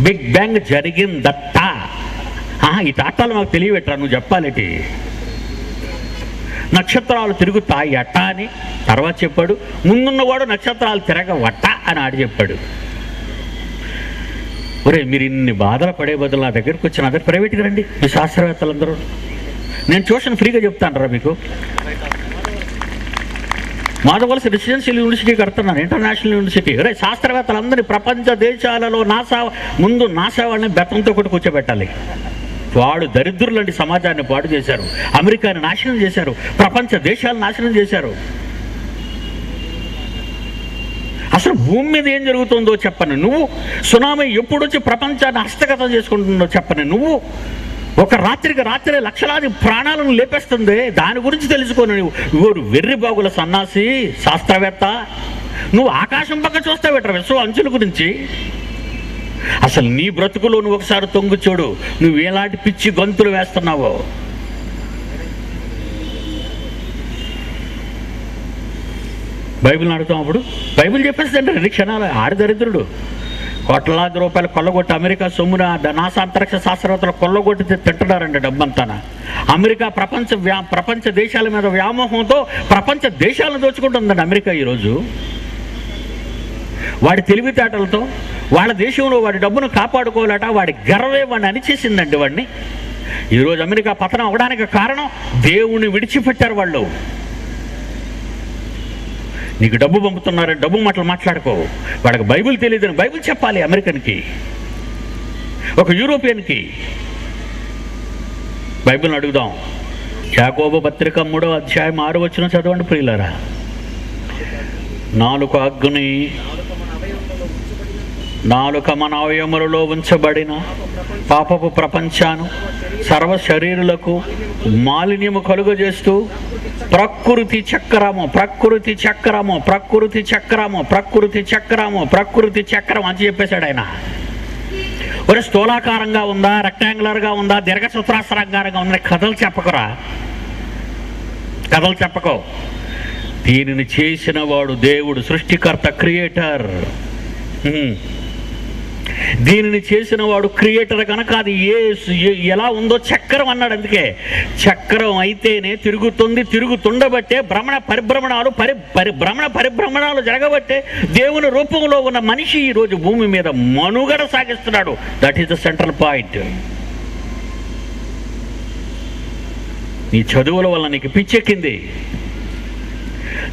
బిగ్ బ్యాంగ్ జరిగిందట్ట ఈ టాటాలు మాకు తెలియబెట్టరా నువ్వు చెప్పాలేటి? నక్షత్రాలు తిరుగుతాయి అట్ట అని తర్వాత చెప్పాడు. ముందున్నవాడు నక్షత్రాలు తిరగవట్ట అని ఆడి చెప్పాడు. ఒరే మీరు ఇన్ని బాధలు పడే బదులు నా దగ్గరికి వచ్చిన నా దగ్గర ప్రైవేట్గా రండి. మీ శాస్త్రవేత్తలందరూ. నేను ట్యూషన్ ఫ్రీగా చెప్తాను రా మీకు? మాధవలసి రెసిడెన్షియల్ యూనివర్సిటీ కడుతున్నాను ఇంటర్నేషనల్ యూనివర్సిటీ రే శాస్త్రవేత్తలందరినీ ప్రపంచ దేశాలలో నాసా ముందు నాసా వాళ్ళని బెత్తంతో కూడా కూర్చోబెట్టాలి. వాడు దరిద్రులంటి సమాజాన్ని పాడు చేశారు. అమెరికాని నాశనం చేశారు. ప్రపంచ దేశాలు నాశనం చేశారు. అసలు భూమి మీద ఏం జరుగుతుందో చెప్పని. నువ్వు సునామీ ఎప్పుడు వచ్చి ప్రపంచాన్ని హస్తగతం చేసుకుంటుందో చెప్పని. నువ్వు ఒక రాత్రికి రాత్రి లక్షలాది ప్రాణాలను లేపేస్తుంది. దాని గురించి తెలుసుకోను నువ్వు ఎవరు వెర్రి బాగుల సన్నాసి శాస్త్రవేత్త? నువ్వు ఆకాశం పక్క చూస్తావేట్రా విశ్వ అంచుల గురించి. అసలు నీ బ్రతుకులో నువ్వు ఒకసారి తొంగు చూడు నువ్వు ఎలాంటి పిచ్చి గొంతులు వేస్తున్నావో? బైబిల్ అడుగుతాం అప్పుడు. బైబిల్ చెప్పేసి రెండు క్షణాలు? ఆడదరిద్రుడు కోట్లాది రూపాయలు కొల్లగొట్టి అమెరికా సొమ్మున ద- నాసా అంతరిక్ష శాస్త్రవేత్తలు కొల్లగొట్టి తింటున్నారండి డబ్బంతాన. అమెరికా ప్రపంచ వ్యా ప్రపంచ దేశాల మీద వ్యామోహంతో ప్రపంచ దేశాలను దోచుకుంటుందండి అమెరికా ఈరోజు. వాడి తెలివితేటలతో వాళ్ళ దేశంలో వాడి డబ్బును కాపాడుకోలేట వాడి గర్వే వాడిని అనిచేసిందండి వాడిని. ఈరోజు అమెరికా పతనం అవడానికి కారణం దేవుణ్ణి విడిచిపెట్టారు వాళ్ళు. నీకు డబ్బు పంపుతున్నారని డబ్బు మాటలు మాట్లాడుకో. వాడికి బైబిల్ తెలియదని బైబిల్ చెప్పాలి అమెరికన్కి. ఒక యూరోపియన్కి. బైబిల్ని అడుగుదాం. యాకోబ పత్రిక మూడో అధ్యాయం ఆరు వచ్చిన చదవండి ప్రియులరా. నాలుగు అగ్ని నాలుక మన అవయములలో ఉంచబడిన పాపపు ప్రపంచాను సర్వ శరీరులకు మాలిన్యము కలుగజేస్తూ ప్రకృతి చక్రము ప్రకృతి చక్రము ప్రకృతి చక్రము ప్రకృతి చక్రము ప్రకృతి చక్రం అని చెప్పేశాడు ఆయన. ఒక స్థూలాకారంగా ఉందా రెక్టాంగులర్గా ఉందా దీర్ఘచతురాస్రాకారంగా ఉందా? కథలు చెప్పకురా. కథలు చెప్పకో. దీనిని చేసిన వాడు దేవుడు సృష్టికర్త క్రియేటర్. దీనిని చేసిన వాడు క్రియేటర్ కనుక అది ఏ ఎలా ఉందో చక్రం అన్నాడు అందుకే. చక్రం అయితేనే తిరుగుతుంది తిరుగుతుండబట్టే భ్రమణ పరిభ్రమణాలు పరి పరి భ్రమణ పరిభ్రమణాలు జరగబట్టే దేవుని రూపంలో ఉన్న మనిషి ఈరోజు భూమి మీద మనుగడ సాగిస్తున్నాడు. That is the central point నీ చదువుల వల్ల నీకు పిచ్చెక్కింది.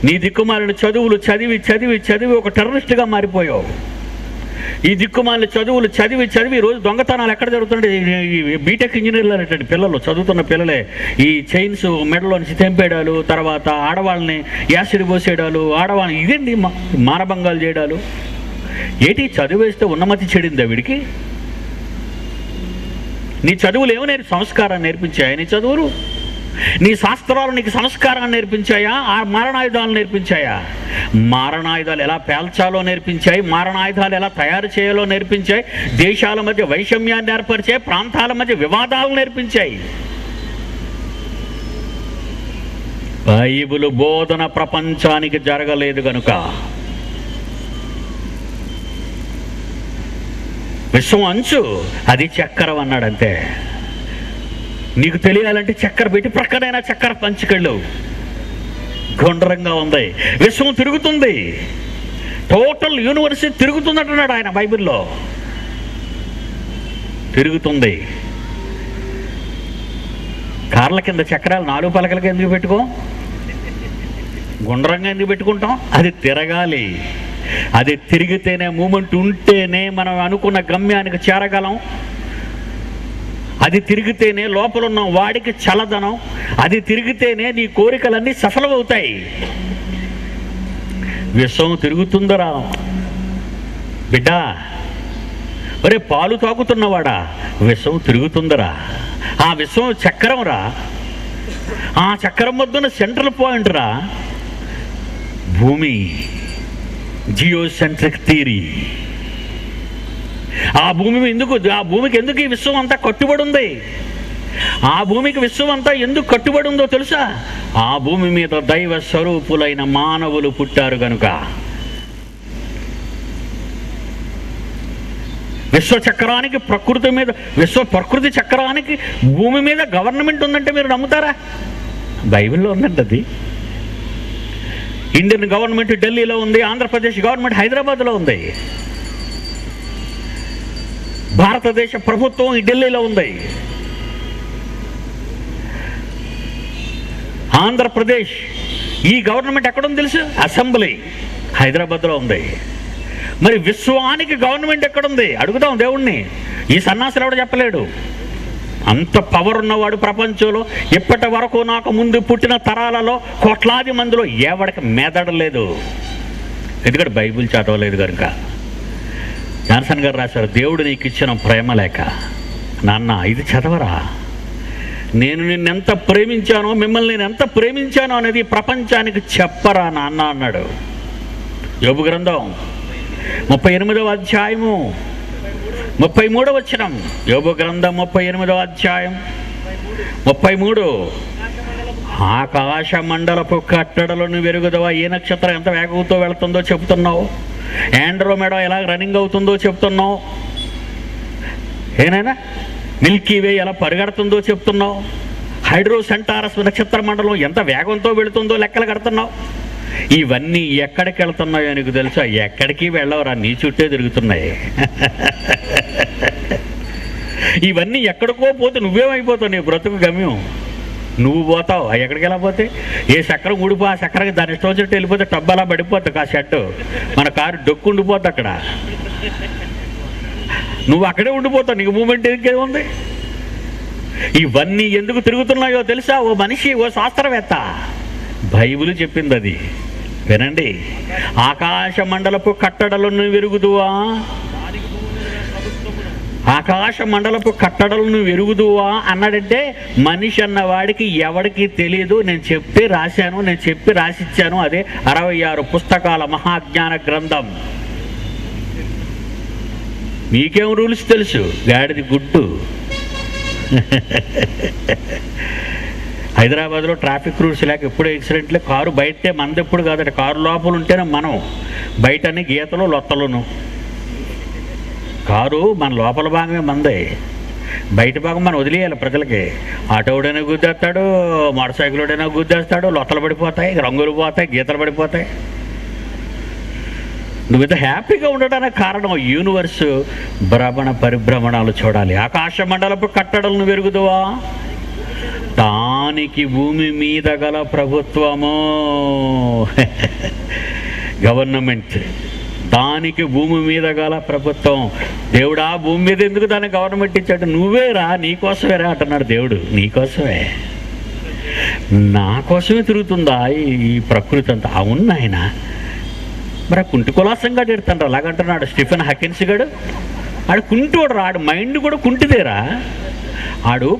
నీ దిక్కుమారిన చదువులు చదివి చదివి చదివి ఒక టెర్రరిస్ట్గా మారిపోయావు. ఈ దిక్కుమాలిన చదువులు చదివి చదివి ఈ రోజు దొంగతనాలు ఎక్కడ జరుగుతుంటే ఈ బీటెక్ ఇంజనీర్లు అనేటువంటి పిల్లలు చదువుతున్న పిల్లలే. ఈ చైన్స్ మెడలోంచి తెంపేయడాలు తర్వాత ఆడవాళ్ళని యాసిడ్ పోసేయడాలు ఆడవాళ్ళని ఇదేంటి మా- మానభంగాలు చేయడాలు? ఏటి చదివేస్తే ఉన్నమతి చెడిందా వీడికి? నీ చదువులు ఏమో నేర్పి సంస్కారాన్ని నేర్పించాయా? నీ చదువులు? నీ శాస్త్రాలు నీకు సంస్కారాన్ని నేర్పించాయా? ఆ మారణాయుధాలు నేర్పించాయా? మారణాయుధాలు ఎలా పేల్చాలో నేర్పించాయి మారణాయుధాలు ఎలా తయారు చేయాలో నేర్పించాయి దేశాల మధ్య వైషమ్యాన్ని ఏర్పరిచాయి ప్రాంతాల మధ్య వివాదాలు నేర్పించాయి. బైబిల్ బోధన ప్రపంచానికి జరగలేదు కనుక విశ్వం అంచు అది చక్రం అన్నాడంతే. నీకు తెలియాలంటే చక్కెర పెట్టి ప్రక్కనైనా చక్కెర పంచుకెళ్ళు. గుండ్రంగా ఉంది. విశ్వం తిరుగుతుంది. టోటల్ యూనివర్స్ తిరుగుతుంది అంటున్నాడు ఆయన బైబిల్లో. తిరుగుతుంది. కార్ల కింద చక్రాలు నాలుగు పలకలకి ఎందుకు పెట్టుకో? గుండ్రంగా ఎందుకు పెట్టుకుంటాం? అది తిరగాలి. అది తిరిగితేనే మూమెంట్ ఉంటేనే మనం అనుకున్న గమ్యానికి చేరగలం. అది తిరిగితేనే లోపల ఉన్న వాడికి చల్లదనం అది తిరిగితేనే నీ కోరికలన్నీ సఫలమవుతాయి. విశ్వం తిరుగుతుందరా? బిడ్డ ఒరే పాలు తాగుతున్నవాడా? విశ్వం తిరుగుతుందరా? ఆ విశ్వం చక్రం రా ఆ చక్రం వద్దున సెంట్రల్ పాయింట్ రా భూమి జియోసెంట్రిక్ థీరీ ఆ భూమి ఎందుకు ఆ భూమికి ఎందుకు ఈ విశ్వం అంతా కట్టుబడి ఉంది ఆ భూమికి విశ్వం అంతా ఎందుకు కట్టుబడి ఉందో తెలుసా? ఆ భూమి మీద దైవ స్వరూపులైన మానవులు పుట్టారు గనుక. విశ్వ చక్రానికి ప్రకృతి మీద విశ్వ ప్రకృతి చక్రానికి భూమి మీద గవర్నమెంట్ ఉందంటే మీరు నమ్ముతారా? బైబిల్లో ఉందంట అది. ఇండియన్ గవర్నమెంట్ ఢిల్లీలో ఉంది ఆంధ్రప్రదేశ్ గవర్నమెంట్ హైదరాబాద్లో ఉంది. భారతదేశ ప్రభుత్వం ఈ ఢిల్లీలో ఉంది. ఆంధ్రప్రదేశ్ ఈ గవర్నమెంట్ ఎక్కడుంది తెలుసు? అసెంబ్లీ హైదరాబాద్లో ఉంది. మరి విశ్వానికి గవర్నమెంట్ ఎక్కడుంది? అడుగుదాం దేవుణ్ణి. ఈ సన్నాసులు ఎవడు చెప్పలేడు? అంత పవర్ ఉన్నవాడు ప్రపంచంలో. ఇప్పటి వరకు నాకు ముందు పుట్టిన తరాలలో కోట్లాది మందిలో ఎవడికి మెదడలేదు ఎందుకంటే బైబిల్ చదవలేదు కనుక. జాన్సన్ గారు రాశారు దేవుడు నీకు ఇచ్చిన ప్రేమ లేక. నాన్న ఇది చదవరా? నేను నిన్నెంత ప్రేమించానో మిమ్మల్ని నేను ఎంత ప్రేమించానో అనేది ప్రపంచానికి చెప్పరా నాన్న? అన్నాడు. యోబు గ్రంథం ముప్పై ఎనిమిదవ అధ్యాయము ముప్పై మూడవ వచనం. యోబు గ్రంథం ముప్పై ఎనిమిదవ అధ్యాయం ముప్పై మూడు. ఆకాశ మండలపు కట్టడలను వెరుగుదవా? ఏ నక్షత్రం ఎంత వేగంతో వెళుతుందో చెబుతున్నావు? యాండ్రోమేడా ఎలా రన్నింగ్ అవుతుందో చెప్తున్నావు. ఏనైనా? మిల్కీ వే ఎలా పరిగెడుతుందో చెప్తున్నావు. హైడ్రో సెంటారస్ నక్షత్ర మండలం ఎంత వేగంతో వెళుతుందో లెక్కలు కడుతున్నావు. ఇవన్నీ ఎక్కడికి వెళ్తున్నాయో నీకు తెలుసా? ఎక్కడికి వెళ్ళవరా? నీ చుట్టే తిరుగుతున్నాయి. ఇవన్నీ ఎక్కడికో పోతే నువ్వేమైపోతావు నీ బ్రతుకు గమ్యం. నువ్వు పోతావు. అవి ఎక్కడికి వెళ్ళకపోతే ఏ చక్రం ఊడిపో ఆ చక్రకి దాని ఇష్టం వచ్చినట్టు వెళ్ళిపోతే టబ్బు అలా పడిపోతుంది ఆ షర్టు. మన కారు డొక్కు ఉండిపోద్ది అక్కడ. నువ్వు అక్కడే ఉండిపోతావు. నీకు మూమెంట్ ఇంకేముంది ఇవన్నీ ఎందుకు తిరుగుతున్నాయో తెలుసా? ఓ మనిషి ఓ శాస్త్రవేత్త. బైబిల్ చెప్పింది అది. వినండి. ఆకాశ మండలపు కట్టడలను విరుగుదువా? ఆకాశ మండలపు కట్టడలను వెరుగుదువా అన్నాడంటే మనిషి అన్న వాడికి ఎవడికి తెలియదు నేను చెప్పి రాశాను నేను చెప్పి రాసిచ్చాను. అదే అరవై ఆరు పుస్తకాల మహాజ్ఞాన గ్రంథం. మీకేం రూల్స్ తెలుసు? గాడిది గుడ్డు హైదరాబాద్లో ట్రాఫిక్ రూల్స్ లేక ఎప్పుడు యాక్సిడెంట్లు కారు బయటే మనది ఎప్పుడు కాదట కారు లోపల ఉంటేనే మనం. బయటని గీతలు లొత్తలును. కారు మన లోపల భాగమే మందే. బయట భాగం మనం వదిలేయాలి ప్రజలకి. ఆటోడైనా గుద్దేస్తాడు మోటార్ సైకిల్డైనా గుద్దేస్తాడు లొత్తలు పడిపోతాయి రంగులు పోతాయి గీతలు పడిపోతాయి. నువ్వు ఇంత హ్యాపీగా ఉండడానికి కారణం యూనివర్స్ భ్రమణ పరిభ్రమణాలు చూడాలి. ఆకాశ మండలపు కట్టడలను పెరుగుదువా దానికి భూమి మీద గల ప్రభుత్వము. గవర్నమెంట్ దానికి భూమి మీద గల ప్రభుత్వం. దేవుడా భూమి మీద ఎందుకు దాన్ని గవర్నమెంట్ ఇచ్చాడు? నువ్వేరా నీకోసమేరా అంటున్నాడు దేవుడు. నీకోసమే నా కోసమే తిరుగుతుందా ఈ- ప్రకృతి అంతా? అవును నాయన. మరి కుంటి కులాసంగా తిడతాడు అలాగంటున్నాడు స్టిఫెన్ హకిన్స్ గడు. ఆడు కుంటోడు రా ఆడు మైండ్ కూడా కుంటిదేరా. ఆడు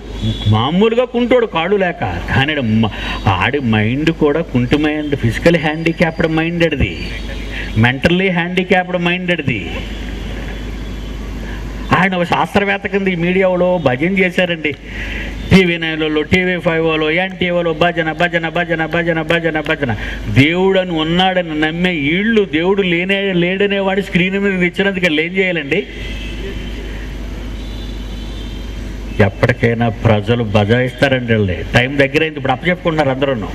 మామూలుగా కుంటోడు కాడు లేక. కానీ మ- ఆడి మైండ్ కూడా కుంటి మైండ్ ఫిజికల్ హ్యాండిక్యాప్డ్ అది మెంటల్లీ హ్యాండిక్యాప్డ్ మైండెడ్ది. ఆయన ఒక శాస్త్రవేత్త కింద ఈ మీడియాలో భజన చేశారండి. టీవీ నైన్లలో టీవీ ఫైవ్లో ఎన్టీవీలో భజన భజన భజన భజన భజన భజన. దేవుడని ఉన్నాడని నమ్మే ఇళ్ళు దేవుడు లేనే లేడనే వాడి స్క్రీన్ మీద ఇచ్చినందుకు వీళ్ళు ఏం చేయాలండి? ఎప్పటికైనా ప్రజలు బజాయిస్తారండి వెళ్ళి టైం దగ్గరైంది ఇప్పుడు అప్పచెప్పుకుంటున్నారు అందరూ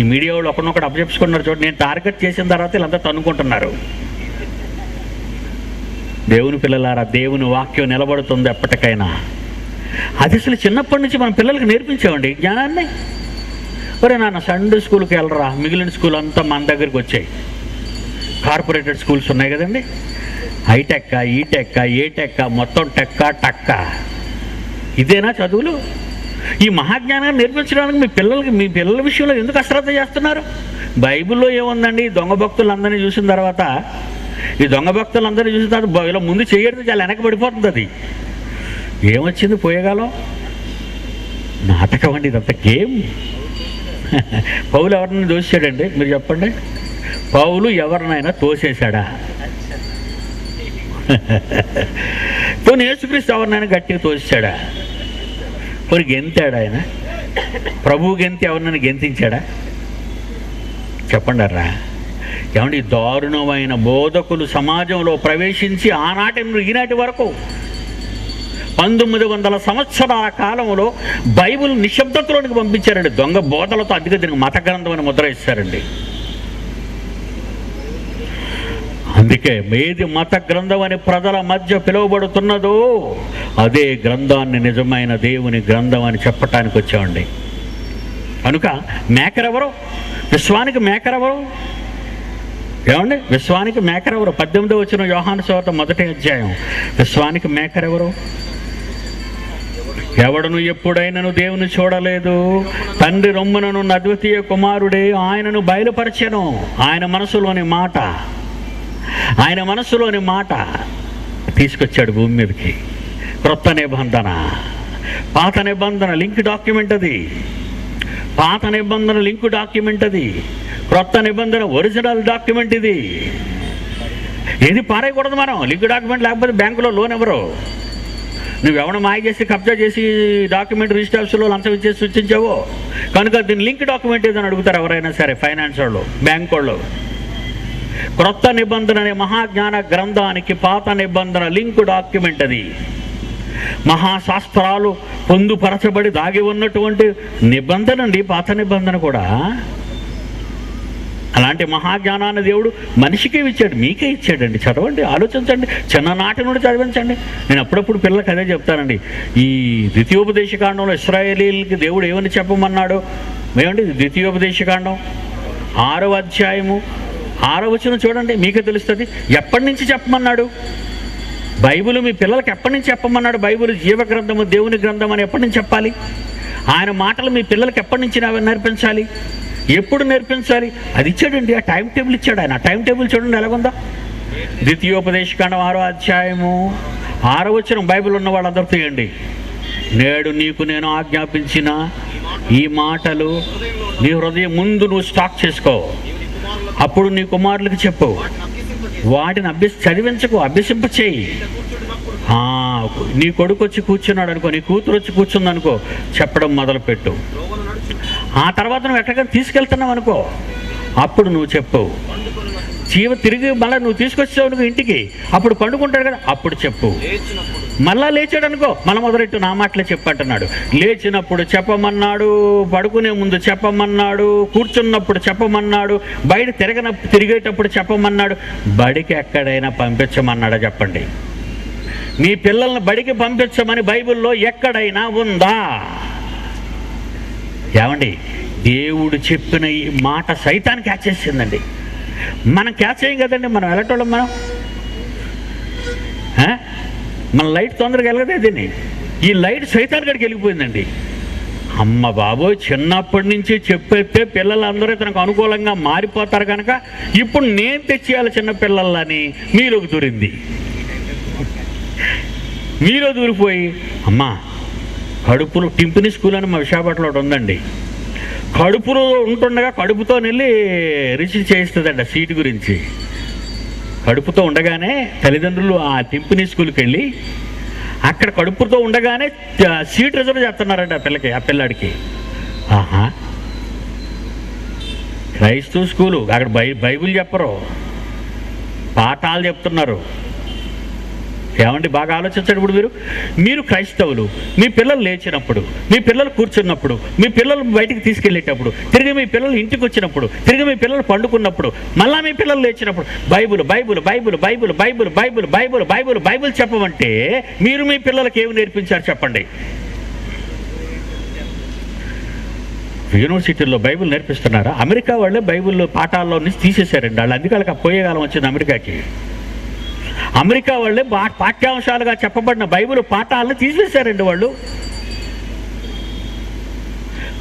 ఈ మీడియా వాళ్ళు ఒకరినొకటి అప్పచెప్పుకున్నారు చూడండి. నేను టార్గెట్ చేసిన తర్వాత వీళ్ళంతా తన్నుకుంటున్నారు. దేవుని పిల్లలారా దేవుని వాక్యం నిలబడుతుంది ఎప్పటికైనా. అది అసలు చిన్నప్పటి నుంచి మన పిల్లలకి నేర్పించామండి. జ్ఞానాన్ని. ఒరే నాన్న సండే స్కూల్కి వెళ్ళరా? మిగిలిన స్కూల్ అంతా మన దగ్గరికి వచ్చాయి. కార్పొరేటెడ్ స్కూల్స్ ఉన్నాయి కదండి. హైటెక్క ఈటెక్క ఏటెక్క మొత్తం టెక్క టక్క. ఇదేనా చదువులు? ఈ మహాజ్ఞానాన్ని నేర్పించడానికి మీ పిల్లలకి మీ పిల్లల విషయంలో ఎందుకు అశ్రద్ధ చేస్తున్నారు? బైబిల్లో ఏముందండి? దొంగ భక్తులందరినీ చూసిన తర్వాత ఈ దొంగ భక్తులందరినీ చూసిన తర్వాత ఇలా ముందు చేయడితే చాలా వెనక పడిపోతుంది అది. ఏమొచ్చింది పోయేగాలం? నాటకం అండి ఇదంతా గేమ్. పౌలు ఎవరినైనా తోసాడండి మీరు చెప్పండి. పౌలు ఎవరినైనా తోసేశాడా? పోనీ యేసుక్రీస్తు ఎవరినైనా గట్టిగా తోసాడా పోనీ గెంతాడు ఆయన? ప్రభువు గెంతి ఎవరినైనా గెంతించాడా? చెప్పండి అర్రా ఏమండి దారుణమైన బోధకులు సమాజంలో ప్రవేశించి ఆనాటి నుండి ఈనాటి వరకు పంతొమ్మిది వందల సంవత్సరాల కాలంలో బైబిల్ నిశ్శబ్దతలోనికి పంపించారండి. దొంగ బోధలతో అధిక దీనికి మత గ్రంథం అని ముద్ర ఇస్తారండి. అందుకే ఏది మత గ్రంథం అని ప్రజల మధ్య పిలువబడుతున్నదో అదే గ్రంథాన్ని నిజమైన దేవుని గ్రంథం అని చెప్పటానికి వచ్చామండి. కనుక మేకరెవరు? విశ్వానికి మేకరెవరు? ఏమండి? విశ్వానికి మేకరెవరు? పద్దెనిమిదో వచ్చిన యోహాను శోత మొదటి అధ్యాయం. విశ్వానికి మేకరెవరు? ఎవడను ఎప్పుడైనను దేవుని చూడలేదు. తండ్రి రొమ్మునను అద్వితీయ కుమారుడే ఆయనను బయలుపరచెను. ఆయన మనసులోని మాట ఆయన మనసులోని మాట తీసుకొచ్చాడు భూమి మీదకి. క్రొత్త నిబంధన. పాత నిబంధన లింక్ డాక్యుమెంట్ అది. పాత నిబంధన లింక్ డాక్యుమెంట్ అది. క్రొత్త నిబంధన ఒరిజినల్ డాక్యుమెంట్ ఇది. ఏది పారేయకూడదు మనం. లింక్ డాక్యుమెంట్ లేకపోతే బ్యాంకులో లోన్ ఎవరు? నువ్వు ఎవడ మాయ చేసి కబ్జా చేసి డాక్యుమెంట్ రిజిస్టర్ ఆఫీసులో లంచం ఇచ్చేసి సృష్టించావో? కనుక దీని లింక్ డాక్యుమెంట్ ఏదని అడుగుతారు ఎవరైనా సరే ఫైనాన్స్ వాళ్ళు బ్యాంక్ వాళ్ళు. క్రొత్త నిబంధన అనే మహాజ్ఞాన గ్రంథానికి పాత నిబంధన లింక్ డాక్యుమెంట్ అది. మహాశాస్త్రాలు పొందుపరచబడి దాగి ఉన్నటువంటి నిబంధన అండి పాత నిబంధన కూడా. అలాంటి మహాజ్ఞానాన్ని దేవుడు మనిషికే ఇచ్చాడు మీకే ఇచ్చాడండి. చదవండి ఆలోచించండి చిన్ననాటి నుండి చదివించండి. నేను అప్పుడప్పుడు పిల్లలకు అదే చెప్తానండి. ఈ ద్వితీయోపదేశకాండంలో ఇస్రాయేలీలకి దేవుడు ఏమని చెప్పమన్నాడు? ఏమండి? ద్వితీయోపదేశకాండం ఆరవ అధ్యాయము ఆరవచనం చూడండి మీకే తెలుస్తుంది. ఎప్పటి నుంచి చెప్పమన్నాడు? బైబిల్ మీ పిల్లలకి ఎప్పటి నుంచి చెప్పమన్నాడు? బైబిల్ జీవ గ్రంథము దేవుని గ్రంథం అని ఎప్పటి నుంచి చెప్పాలి? ఆయన మాటలు మీ పిల్లలకి ఎప్పటి నుంచి నేర్పించాలి? ఎప్పుడు నేర్పించాలి? అది ఇచ్చాడండి ఆ టైం టేబుల్ ఇచ్చాడు ఆయన. ఆ టైం టేబుల్ చూడండి ఎలాగుందా? ద్వితీయోపదేశకాండం ఆరో అధ్యాయము. ఆరో వచ్చిన బైబిల్ ఉన్న వాళ్ళందరూ తీయండి. నేడు నీకు నేను ఆజ్ఞాపించిన ఈ మాటలు నీ హృదయం ముందు నువ్వు స్టాక్ చేసుకో. అప్పుడు నీ కుమారులకు చెప్పు వాటిని అభ్యసి చదివించకు అభ్యసింప చేయి. నీ కొడుకు వచ్చి కూర్చున్నాడు అనుకో నీ కూతురు వచ్చి కూర్చుంది అనుకో చెప్పడం మొదలుపెట్టు. ఆ తర్వాత నువ్వు ఎక్కడికైనా తీసుకెళ్తున్నావు అనుకో అప్పుడు నువ్వు చెప్పు జీవ తిరిగి మళ్ళీ నువ్వు తీసుకొచ్చావు నువ్వు ఇంటికి అప్పుడు పండుకుంటాడు కదా అప్పుడు చెప్పు. మళ్ళా లేచాడు అనుకో మళ్ళీ మొదలెట్టు నా మాటలే చెప్పంటున్నాడు. లేచినప్పుడు చెప్పమన్నాడు పడుకునే ముందు చెప్పమన్నాడు కూర్చున్నప్పుడు చెప్పమన్నాడు బయట తిరగన తిరిగేటప్పుడు చెప్పమన్నాడు. బడికి ఎక్కడైనా పంపించమన్నాడా చెప్పండి. మీ పిల్లల్ని బడికి పంపించమని బైబిల్లో ఎక్కడైనా ఉందా? ఏమండి దేవుడు చెప్పిన ఈ మాట సైతాన్ని క్యాచ్ చేసిందండి. మనం క్యాచ్ చేయం కదండి మనం వెళ్ళటోళ్ళం మనం. మన లైట్ తొందరగా వెళ్ళదే దీన్ని. ఈ లైట్ సైతాన్ గడికి వెళ్ళిపోయిందండి. అమ్మ బాబోయ్ చిన్నప్పటి నుంచి చెప్పేస్తే పిల్లలందరూ తనకు అనుకూలంగా మారిపోతారు కనుక ఇప్పుడు నేను తెచ్చేయాలి చిన్న పిల్లలని మీలోకి దూరింది. మీలో దూరిపోయి అమ్మా కడుపులో టింపిని స్కూల్ అని మా విశాఖపట్నంలో ఒకటి ఉందండి. కడుపులో ఉంటుండగా కడుపుతో వెళ్ళి రిసీవ్ చేయిస్తుందండి సీటు గురించి. కడుపుతో ఉండగానే తల్లిదండ్రులు ఆ టింపిని స్కూల్కి వెళ్ళి అక్కడ కడుపుతో ఉండగానే సీట్ రిజర్వ్ చేస్తున్నారండి ఆ పిల్లకి ఆ పిల్లాడికి. ఆహా. క్రైస్తవ స్కూలు అక్కడ బై బైబిల్ చెప్పరు. పాఠాలు చెప్తున్నారు. ఏమండి? బాగా ఆలోచించండి ఇప్పుడు మీరు. మీరు క్రైస్తవులు. మీ పిల్లలు లేచినప్పుడు మీ పిల్లలు కూర్చున్నప్పుడు మీ పిల్లలు బయటికి తీసుకెళ్ళేటప్పుడు తిరిగి మీ పిల్లలు ఇంటికి వచ్చినప్పుడు తిరిగి మీ పిల్లలు పండుకున్నప్పుడు మళ్ళా మీ పిల్లలు లేచినప్పుడు Bible Bible Bible Bible Bible Bible Bible Bible Bible చెప్పమంటే మీరు మీ పిల్లలకి ఏమి నేర్పించారు చెప్పండి. యూనివర్సిటీల్లో బైబిల్ నేర్పిస్తున్నారా? అమెరికా వాళ్ళే బైబిల్ పాఠాల్లో నుంచి తీసేశారండి. వాళ్ళు అందుకే వాళ్ళకి ఆ పోయే కాలం వచ్చింది అమెరికాకి. అమెరికా వాళ్ళే బా పాఠ్యాంశాలుగా చెప్పబడిన బైబిల్ పాఠాలను తీసేశారండి వాళ్ళు.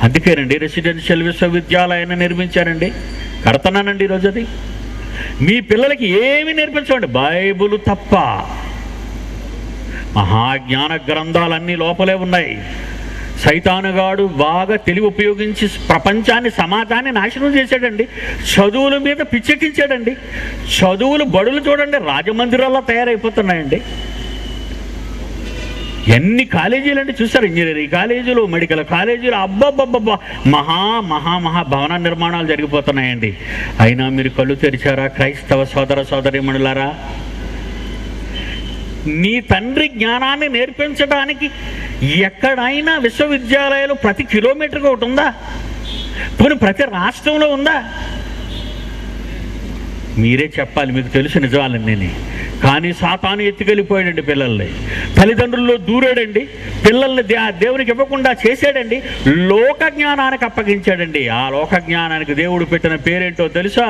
అందుకేనండి రెసిడెన్షియల్ విశ్వవిద్యాలయాన్ని నిర్మించారండి. కడతానండి ఈరోజు అది మీ పిల్లలకి ఏమి నేర్పించండి బైబుల్ తప్ప. మహాజ్ఞాన గ్రంథాలన్నీ లోపలే ఉన్నాయి. సైతానుగాడు బాగా తెలివి ఉపయోగించి ప్రపంచాన్ని సమాజాన్ని నాశనం చేశాడండి. చదువుల మీద పిచ్చెక్కించాడండి. చదువులు బడులు చూడండి రాజమందిరాల్లో తయారైపోతున్నాయండి. ఎన్ని కాలేజీలు అంటే చూస్తారు ఇంజనీరింగ్ కాలేజీలు మెడికల్ కాలేజీలు అబ్బబ్బబ్బబ్బా. మహా మహా మహా భవన నిర్మాణాలు జరిగిపోతున్నాయండి. అయినా మీరు కళ్ళు తెరిచారా? క్రైస్తవ సోదర సోదరిమణులారా? నీ తండ్రి జ్ఞానాన్ని నేర్పించడానికి ఎక్కడైనా విశ్వవిద్యాలయాలు ప్రతి కిలోమీటర్కి ఒకటి ఉందా? పోనీ ప్రతి రాష్ట్రంలో ఉందా? మీరే చెప్పాలి మీకు తెలుసు నిజాలన్నీ. కానీ సాతాను ఎత్తుకెళ్ళిపోయాడండి పిల్లల్ని. తల్లిదండ్రుల్లో దూరాడండి. పిల్లల్ని దేవునికి ఇవ్వకుండా చేశాడండి. లోక జ్ఞానానికి అప్పగించాడండి. ఆ లోక జ్ఞానానికి దేవుడు పెట్టిన పేరేంటో తెలుసా?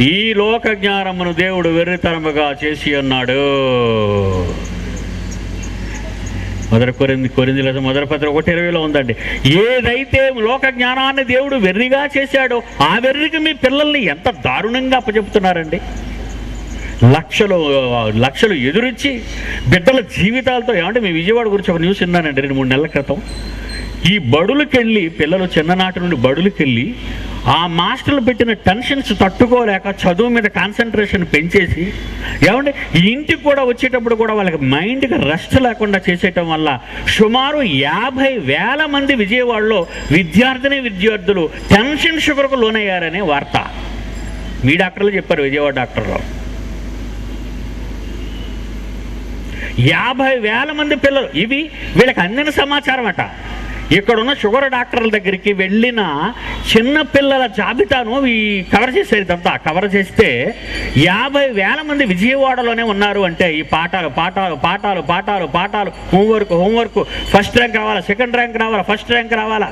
ఈ లోక జ్ఞానమును దేవుడు వెర్రితరముగా చేసి ఉన్నాడు. మొదటి కొరింది కొరింది లేదా మొదటి పత్ర ఒకటి ఇరవైలో ఉందండి. ఏదైతే లోక జ్ఞానాన్ని దేవుడు వెర్రిగా చేశాడో ఆ వెర్రికి మీ పిల్లల్ని ఎంత దారుణంగా అప్పచెప్తున్నారండి? లక్షలు లక్షలు ఎదురిచ్చి బిడ్డల జీవితాలతో ఏమంటే మీ విజయవాడ గురించి ఒక న్యూస్ విన్నానండి రెండు మూడు నెలల క్రితం. ఈ బడులకెళ్ళి పిల్లలు చిన్ననాటి నుండి బడులకెళ్ళి ఆ మాస్టర్లు పెట్టిన టెన్షన్స్ తట్టుకోలేక చదువు మీద కాన్సన్ట్రేషన్ పెంచేసి ఏమంటే ఇంటికి కూడా వచ్చేటప్పుడు కూడా వాళ్ళకి మైండ్కి రెస్ట్ లేకుండా చేసేయటం వల్ల సుమారు యాభై వేల మంది విజయవాడలో విద్యార్థిని విద్యార్థులు టెన్షన్ షుగర్కు లోనయ్యారనే వార్త. మీ డాక్టర్లు చెప్పారు విజయవాడ డాక్టర్లు. యాభై వేల మంది పిల్లలు ఇవి వీళ్ళకి అందిన సమాచారం అట ఇక్కడున్న షుగర్ డాక్టర్ల దగ్గరికి వెళ్ళిన చిన్నపిల్లల జాబితాను ఈ కవర్ చేశారు ఇదంతా. కవర్ చేస్తే యాభై వేల మంది విజయవాడలోనే ఉన్నారు అంటే ఈ పాఠాలు పాఠాలు పాఠాలు పాఠాలు పాఠాలు. హోంవర్క్ హోంవర్క్ ఫస్ట్ ర్యాంక్ రావాలా? సెకండ్ ర్యాంక్ రావాలా? ఫస్ట్ ర్యాంక్ రావాలా?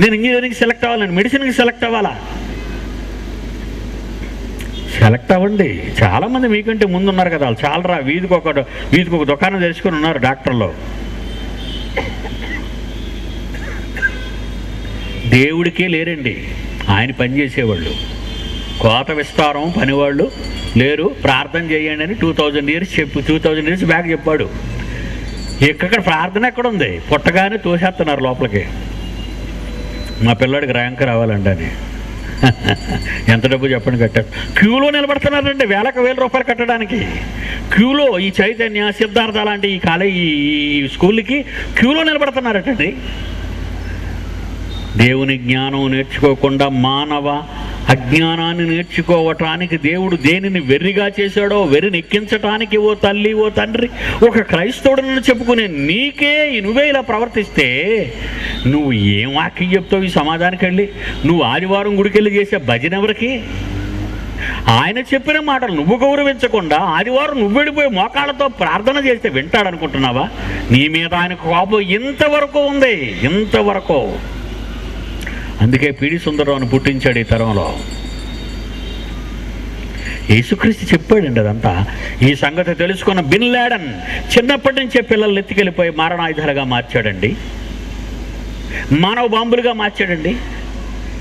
నేను ఇంజనీరింగ్ సెలెక్ట్ అవ్వాలి? నేను మెడిసిన్కి సెలెక్ట్ అవ్వాలా? సెలెక్ట్ అవ్వండి. చాలామంది మీకంటే ముందు ఉన్నారు కదా వాళ్ళు. చాలరా వీధికి ఒక వీధికి ఒక దుకాణం తెరుచుకొని ఉన్నారు డాక్టర్లో. దేవుడికే లేరండి. ఆయన పనిచేసేవాళ్ళు కోత విస్తారం పనివాళ్ళు లేరు. ప్రార్థన చేయండి అని టూ థౌజండ్ ఇయర్స్ చెప్పు టూ థౌజండ్ ఇయర్స్ బ్యాక్ చెప్పాడు. ఇక్కడ ప్రార్థన ఎక్కడ ఉంది పుట్టగానే తోసేస్తున్నారు లోపలికి. మా పిల్లాడికి ర్యాంక్ రావాలండి అని. ఎంత డబ్బు చెప్పండి కట్టారు. క్యూలో నిలబడుతున్నారండి వేలకు వేల రూపాయలు కట్టడానికి. క్యూలో ఈ చైతన్య సిద్ధార్థ లాంటి ఈ కాలేజ్ ఈ స్కూల్కి క్యూలో నిలబడుతున్నారటండి. దేవుని జ్ఞానం నేర్చుకోకుండా మానవ అజ్ఞానాన్ని నేర్చుకోవటానికి దేవుడు దేనిని వెర్రిగా చేశాడో వెర్రిని ఎక్కించటానికి ఓ తల్లి ఓ తండ్రి ఒక క్రైస్తవుడిని చెప్పుకునే నీకే నువ్వే ఇలా ప్రవర్తిస్తే నువ్వు ఏం వాక్యం చెప్తావు ఈ సమాజానికి వెళ్ళి? నువ్వు ఆదివారం గుడికెళ్ళి చేసే భజన ఎవరికి? ఆయన చెప్పిన మాటలు నువ్వు గౌరవించకుండా ఆదివారం నువ్వు వెళ్ళిపోయి మోకాళ్ళతో ప్రార్థన చేస్తే వింటాడనుకుంటున్నావా? నీ మీద ఆయన కోపం ఇంతవరకు ఉంది ఇంతవరకు. అందుకే పీడి సుందరరావును పుట్టించాడు ఈ తరంలో. యేసుక్రీస్తు చెప్పాడండి అదంతా. ఈ సంగతి తెలుసుకున్న బిన్ లాడన్ చిన్నప్పటి నుంచే పిల్లల్ని ఎత్తుకెళ్ళిపోయి మారణాయుధాలుగా మార్చాడండి. మానవ బాంబులుగా మార్చాడండి.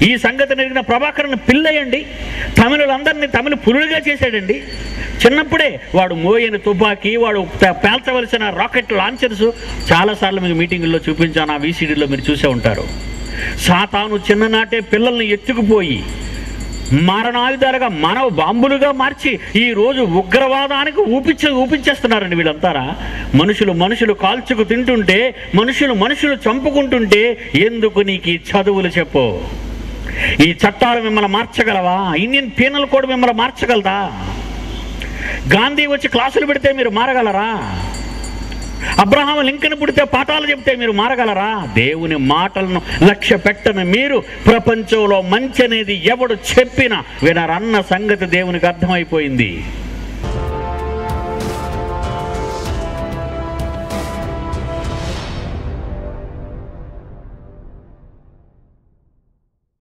ఈ సంగతి జరిగిన ప్రభాకరన్ పిల్లయండి తమిళులందరినీ తమిళ పులులుగా చేశాడండి. చిన్నప్పుడే వాడు మోయని తుపాకీ వాడు పేల్చవలసిన రాకెట్ లాంచర్స్ చాలాసార్లు మీకు మీటింగుల్లో చూపించాను ఆ వీసీడీలో మీరు చూసే ఉంటారు. సాతాను చిన్ననాటే పిల్లల్ని ఎత్తుకుపోయి మారణాయుధాలుగా మానవ బాంబులుగా మార్చి ఈ రోజు ఉగ్రవాదానికి ఊపించ ఊపించేస్తున్నారండి వీళ్ళంతారా? మనుషులు మనుషులు కాల్చుకు తింటుంటే మనుషులు మనుషులు చంపుకుంటుంటే ఎందుకు నీకు ఈ చదువులు చెప్పు? ఈ చట్టాలు మిమ్మల్ని మార్చగలవా? ఇండియన్ పీనల్ కోడ్ మిమ్మల్ని మార్చగలదా? గాంధీ వచ్చి క్లాసులు పెడితే మీరు మారగలరా? అబ్రహాం లింకన్ పుడితే పాఠాలు చెప్తే మీరు మారగలరా? దేవుని మాటలను లక్ష్య పెట్టని మీరు ప్రపంచంలో మంచి అనేది ఎవడు చెప్పినా వినరన్న సంగతి దేవునికి అర్థమైపోయింది.